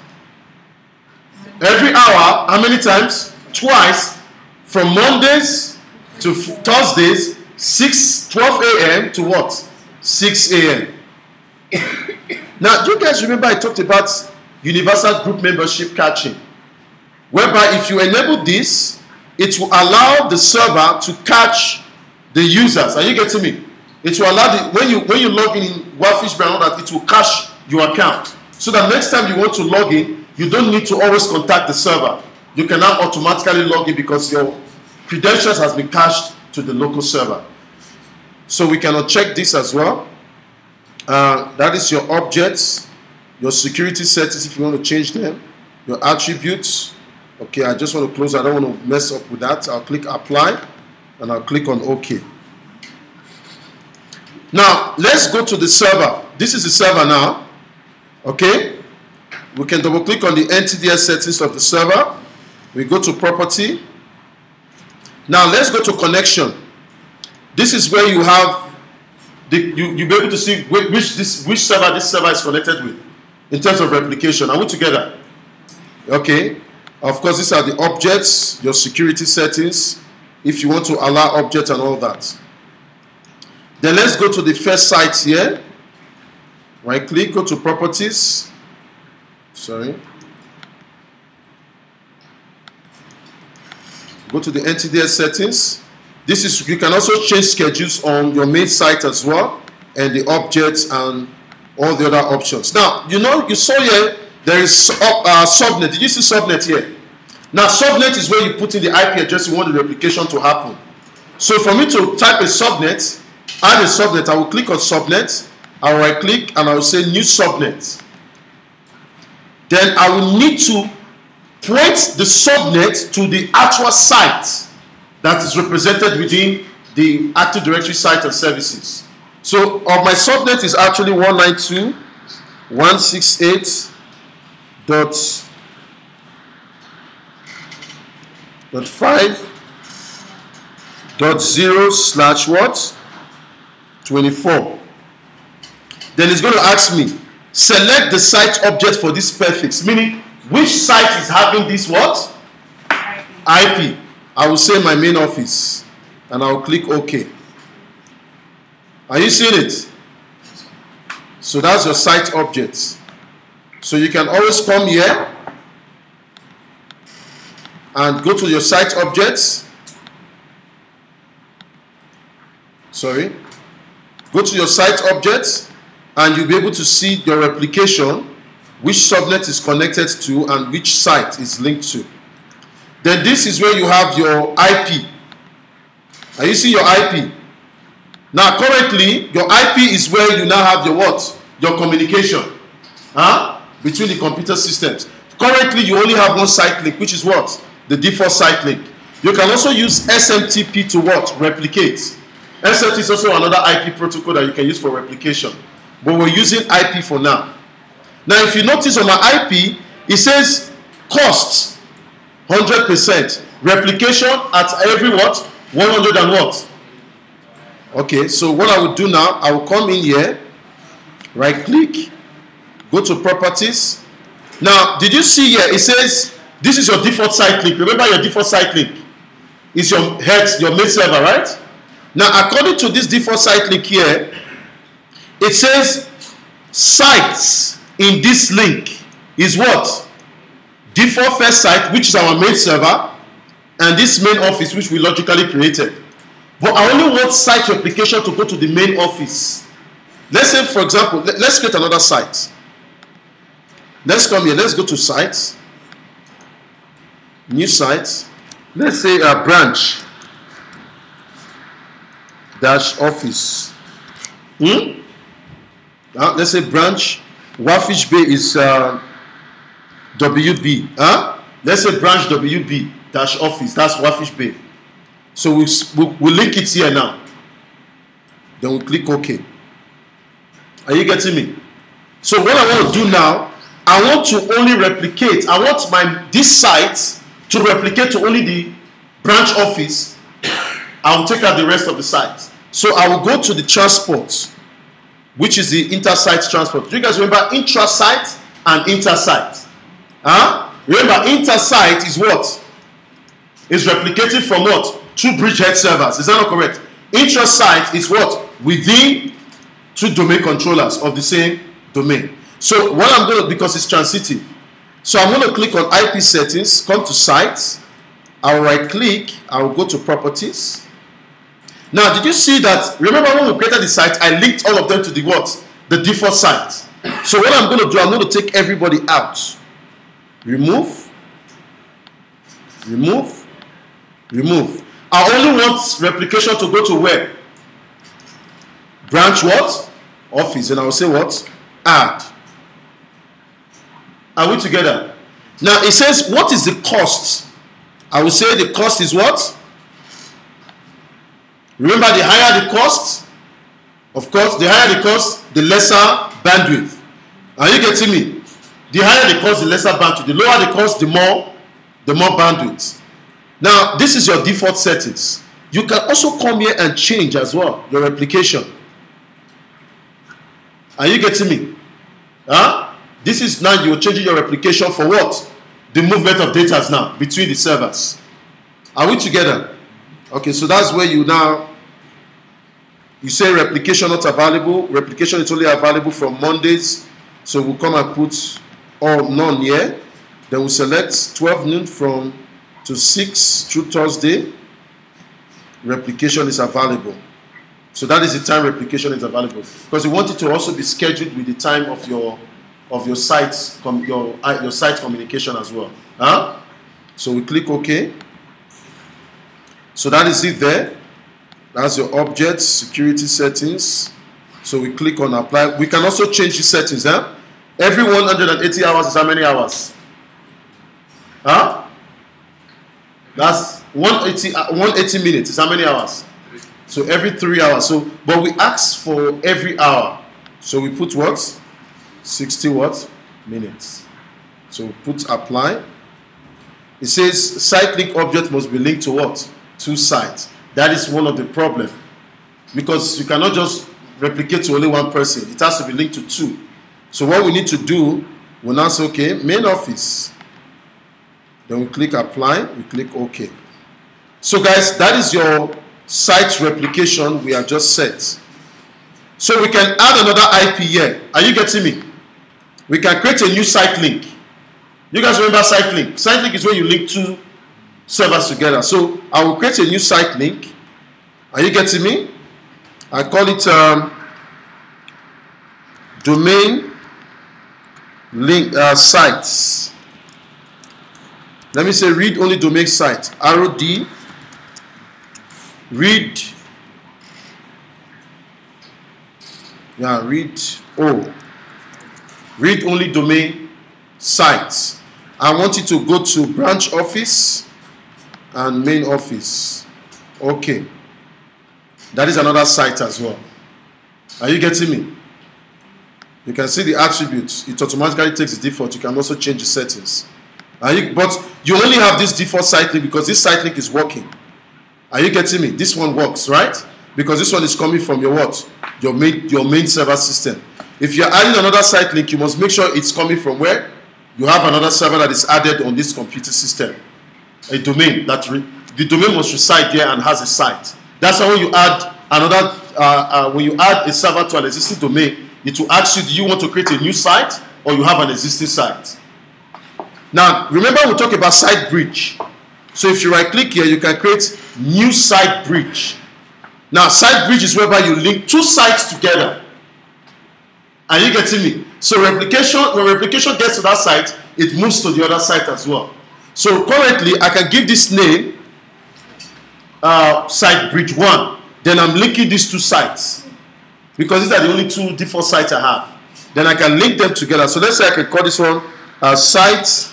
Every hour. How many times? Twice. From Mondays to Thursdays, 6, 12 a.m. to what? 6 a.m. now, do you guys remember I talked about universal group membership caching? Whereby if you enable this, it will allow the server to cache the users. Are you getting me? It will allow the when you when you log in in Walvis Bay that it will cache your account. So that next time you want to log in, you don't need to always contact the server. You can now automatically log in because your credentials has been cached to the local server. So we cannot check this as well. Uh, that is your objects, your security settings if you want to change them, your attributes. Okay, I just want to close. I don't want to mess up with that. I'll click apply and I'll click on OK. Now, let's go to the server. This is the server now. Okay? We can double click on the NTDS settings of the server. We go to property. Now, let's go to connection. This is where you have the, you you'll be able to see which, this which server this server is connected with in terms of replication. Are we together? Okay. Of course, these are the objects, your security settings, if you want to allow objects and all that. Then let's go to the first site here. Right click, go to properties. Sorry. Go to the NTDS settings. This is you can also change schedules on your main site as well, and the objects and all the other options. Now you know you saw here there is uh, subnet. Did you see subnet here? Now subnet is where you put in the IP address you want the replication to happen. So for me to type a subnet, add a subnet, I will click on subnet, I will right click and I will say new subnet. Then I will need to point the subnet to the actual site that is represented within the Active Directory site and services. So of my subnet is actually 192.168 dot dot five dot zero slash what 24 then it's going to ask me select the site object for this prefix meaning which site is having this what? Ip i will say my main office and i'll click ok. Are you seeing it? So that's your site object so you can always come here and go to your site objects. Sorry. Go to your site objects and you'll be able to see your replication, which subnet is connected to and which site is linked to. Then this is where you have your IP. Are you see your IP? Now currently your IP is where you now have your what? Your communication. Huh? Between the computer systems. Currently you only have one site link, which is what? the default site link. You can also use SMTP to what? Replicate. SMTP is also another IP protocol that you can use for replication. But we're using IP for now. Now, if you notice on my IP, it says cost 100%. Replication at every what? 100 and what? Okay, so what I will do now, I will come in here, right click, go to properties. Now, did you see here? It says this is your default site link. Remember your default site link is your head, your main server, right? Now, according to this default site link here, it says sites in this link is what? default first site, which is our main server, and this main office, which we logically created. But I only want site replication to go to the main office. Let's say, for example, let- let's create another site. Let's come here. Let's go to sites. New sites. Let's say a branch dash office. Hmm? Uh, let's say branch. Walvis Bay is uh, WB. Huh? Let's say branch WB dash office. That's Walvis Bay. So we we we'll link it here now. Then we click OK. Are you getting me? So what I want to do now, I want to only replicate. I want my this site to replicate to only the branch office. I will take out the rest of the site. So I will go to the transport, which is the inter-site transport. Do you guys remember intra-site and inter-site? Huh? Remember, inter-site is what? Is replicated from what? Two bridgehead servers. Is that not correct? Intra-site is what? Within two domain controllers of the same domain. So what I'm going to, because it's transitive, so I'm going to click on IP settings, come to sites, I'll right click, I'll go to properties. Now, did you see that? Remember when we created the site, I linked all of them to the what? The default site. So what I'm going to do, I'm going to take everybody out. Remove, remove, remove. I only want replication to go to where? Branch what? Office. And I will say what? Add. Are we together? Now it says, what is the cost? I will say the cost is what? Remember, the higher the cost, of course, the higher the cost, the lesser bandwidth. Are you getting me? The higher the cost, the lesser bandwidth. The lower the cost, the more, the more bandwidth. Now, this is your default settings. You can also come here and change as well your replication. Are you getting me? Huh? This is now you're changing your replication for what? The movement of data now between the servers. Are we together? Okay, so that's where you now you say replication not available. Replication is only available from Mondays. So we'll come and put all none here. Then we'll select 12 noon from to 6 through Thursday. Replication is available. So that is the time replication is available. Because we want it to also be scheduled with the time of your of your site your uh, your site communication as well. Huh? So we click OK. So that is it there. That's your object security settings. So we click on apply. We can also change the settings. Huh? Every 180 hours is how many hours? Huh? That's 180, uh, 180 minutes is how many hours? So every three hours. So, but we ask for every hour. So we put what? 60 what? Minutes. So put apply. It says link object must be linked to what? Two sites. That is one of the problem. Because you cannot just replicate to only one person. It has to be linked to two. So what we need to do, we'll now say, okay, main office. Then we click apply, we click OK. So guys, that is your site replication we have just set. So we can add another IP here. Are you getting me? We can create a new site link. You guys remember site link? Site link is where you link two servers together. So I will create a new site link. Are you getting me? I call it um, domain link uh, sites. Let me say read only domain site. ROD read yeah read oh read only domain sites i want you to go to branch office and main office okay that is another site as well are you getting me you can see the attributes it automatically takes the default you can also change the settings are you, but you only have this default site link because this site link is working are you getting me? This one works, right? Because this one is coming from your what? Your main your main server system. If you're adding another site link, you must make sure it's coming from where? You have another server that is added on this computer system. A domain that the domain must reside there and has a site. That's how you add another uh, uh, when you add a server to an existing domain, it will ask you, do you want to create a new site or you have an existing site? Now, remember we talk about site bridge. So if you right click here, you can create new site bridge. Now, site bridge is whereby you link two sites together. Are you getting me? So replication, when replication gets to that site, it moves to the other site as well. So currently, I can give this name uh, site bridge one. Then I'm linking these two sites because these are the only two default sites I have. Then I can link them together. So let's say I can call this one uh, site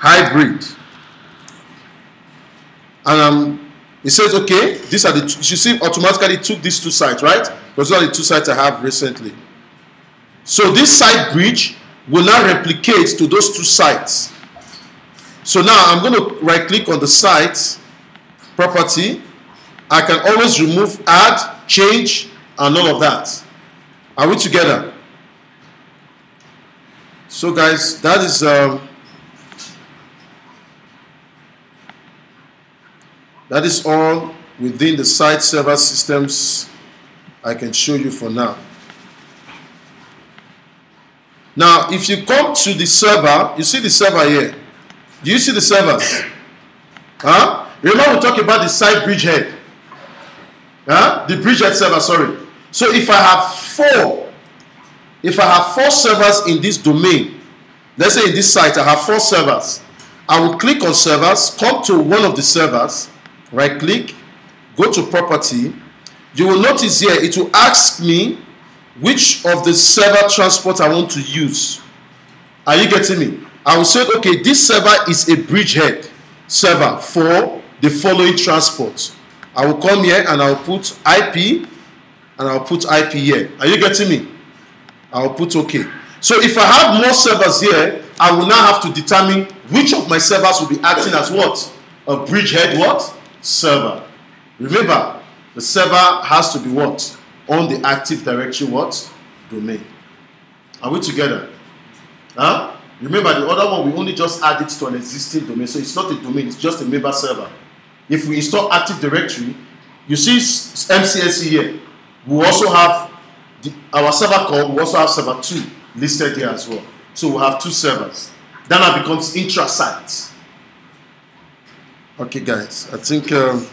hybrid. And um, it says, okay, these are the, you see, automatically took these two sites, right? Those are the two sites I have recently. So this site bridge will now replicate to those two sites. So now I'm going to right click on the site property. I can always remove, add, change, and all of that. Are we together? So guys, that is um, that is all within the site server systems I can show you for now. Now, if you come to the server, you see the server here. Do you see the servers? Huh? Remember we talked about the site bridgehead. Huh? The bridgehead server, sorry. So if I have four, if I have four servers in this domain, let's say in this site I have four servers, I will click on servers, come to one of the servers, right click, go to property. You will notice here it will ask me which of the server transport I want to use. Are you getting me? I will say, okay, this server is a bridgehead server for the following transport. I will come here and I'll put IP and I'll put IP here. Are you getting me? I'll put OK. So if I have more servers here, I will now have to determine which of my servers will be acting as what? A bridgehead what? Server. Remember, the server has to be what? On the Active Directory what? Domain. Are we together? Huh? Remember the other one, we only just add it to an existing domain. So it's not a domain, it's just a member server. If we install Active Directory, you see MCSE here. We also have the, our server called, we also have server 2 listed here as well. So we have two servers. That now becomes intra-site. Okay guys, I think... Um,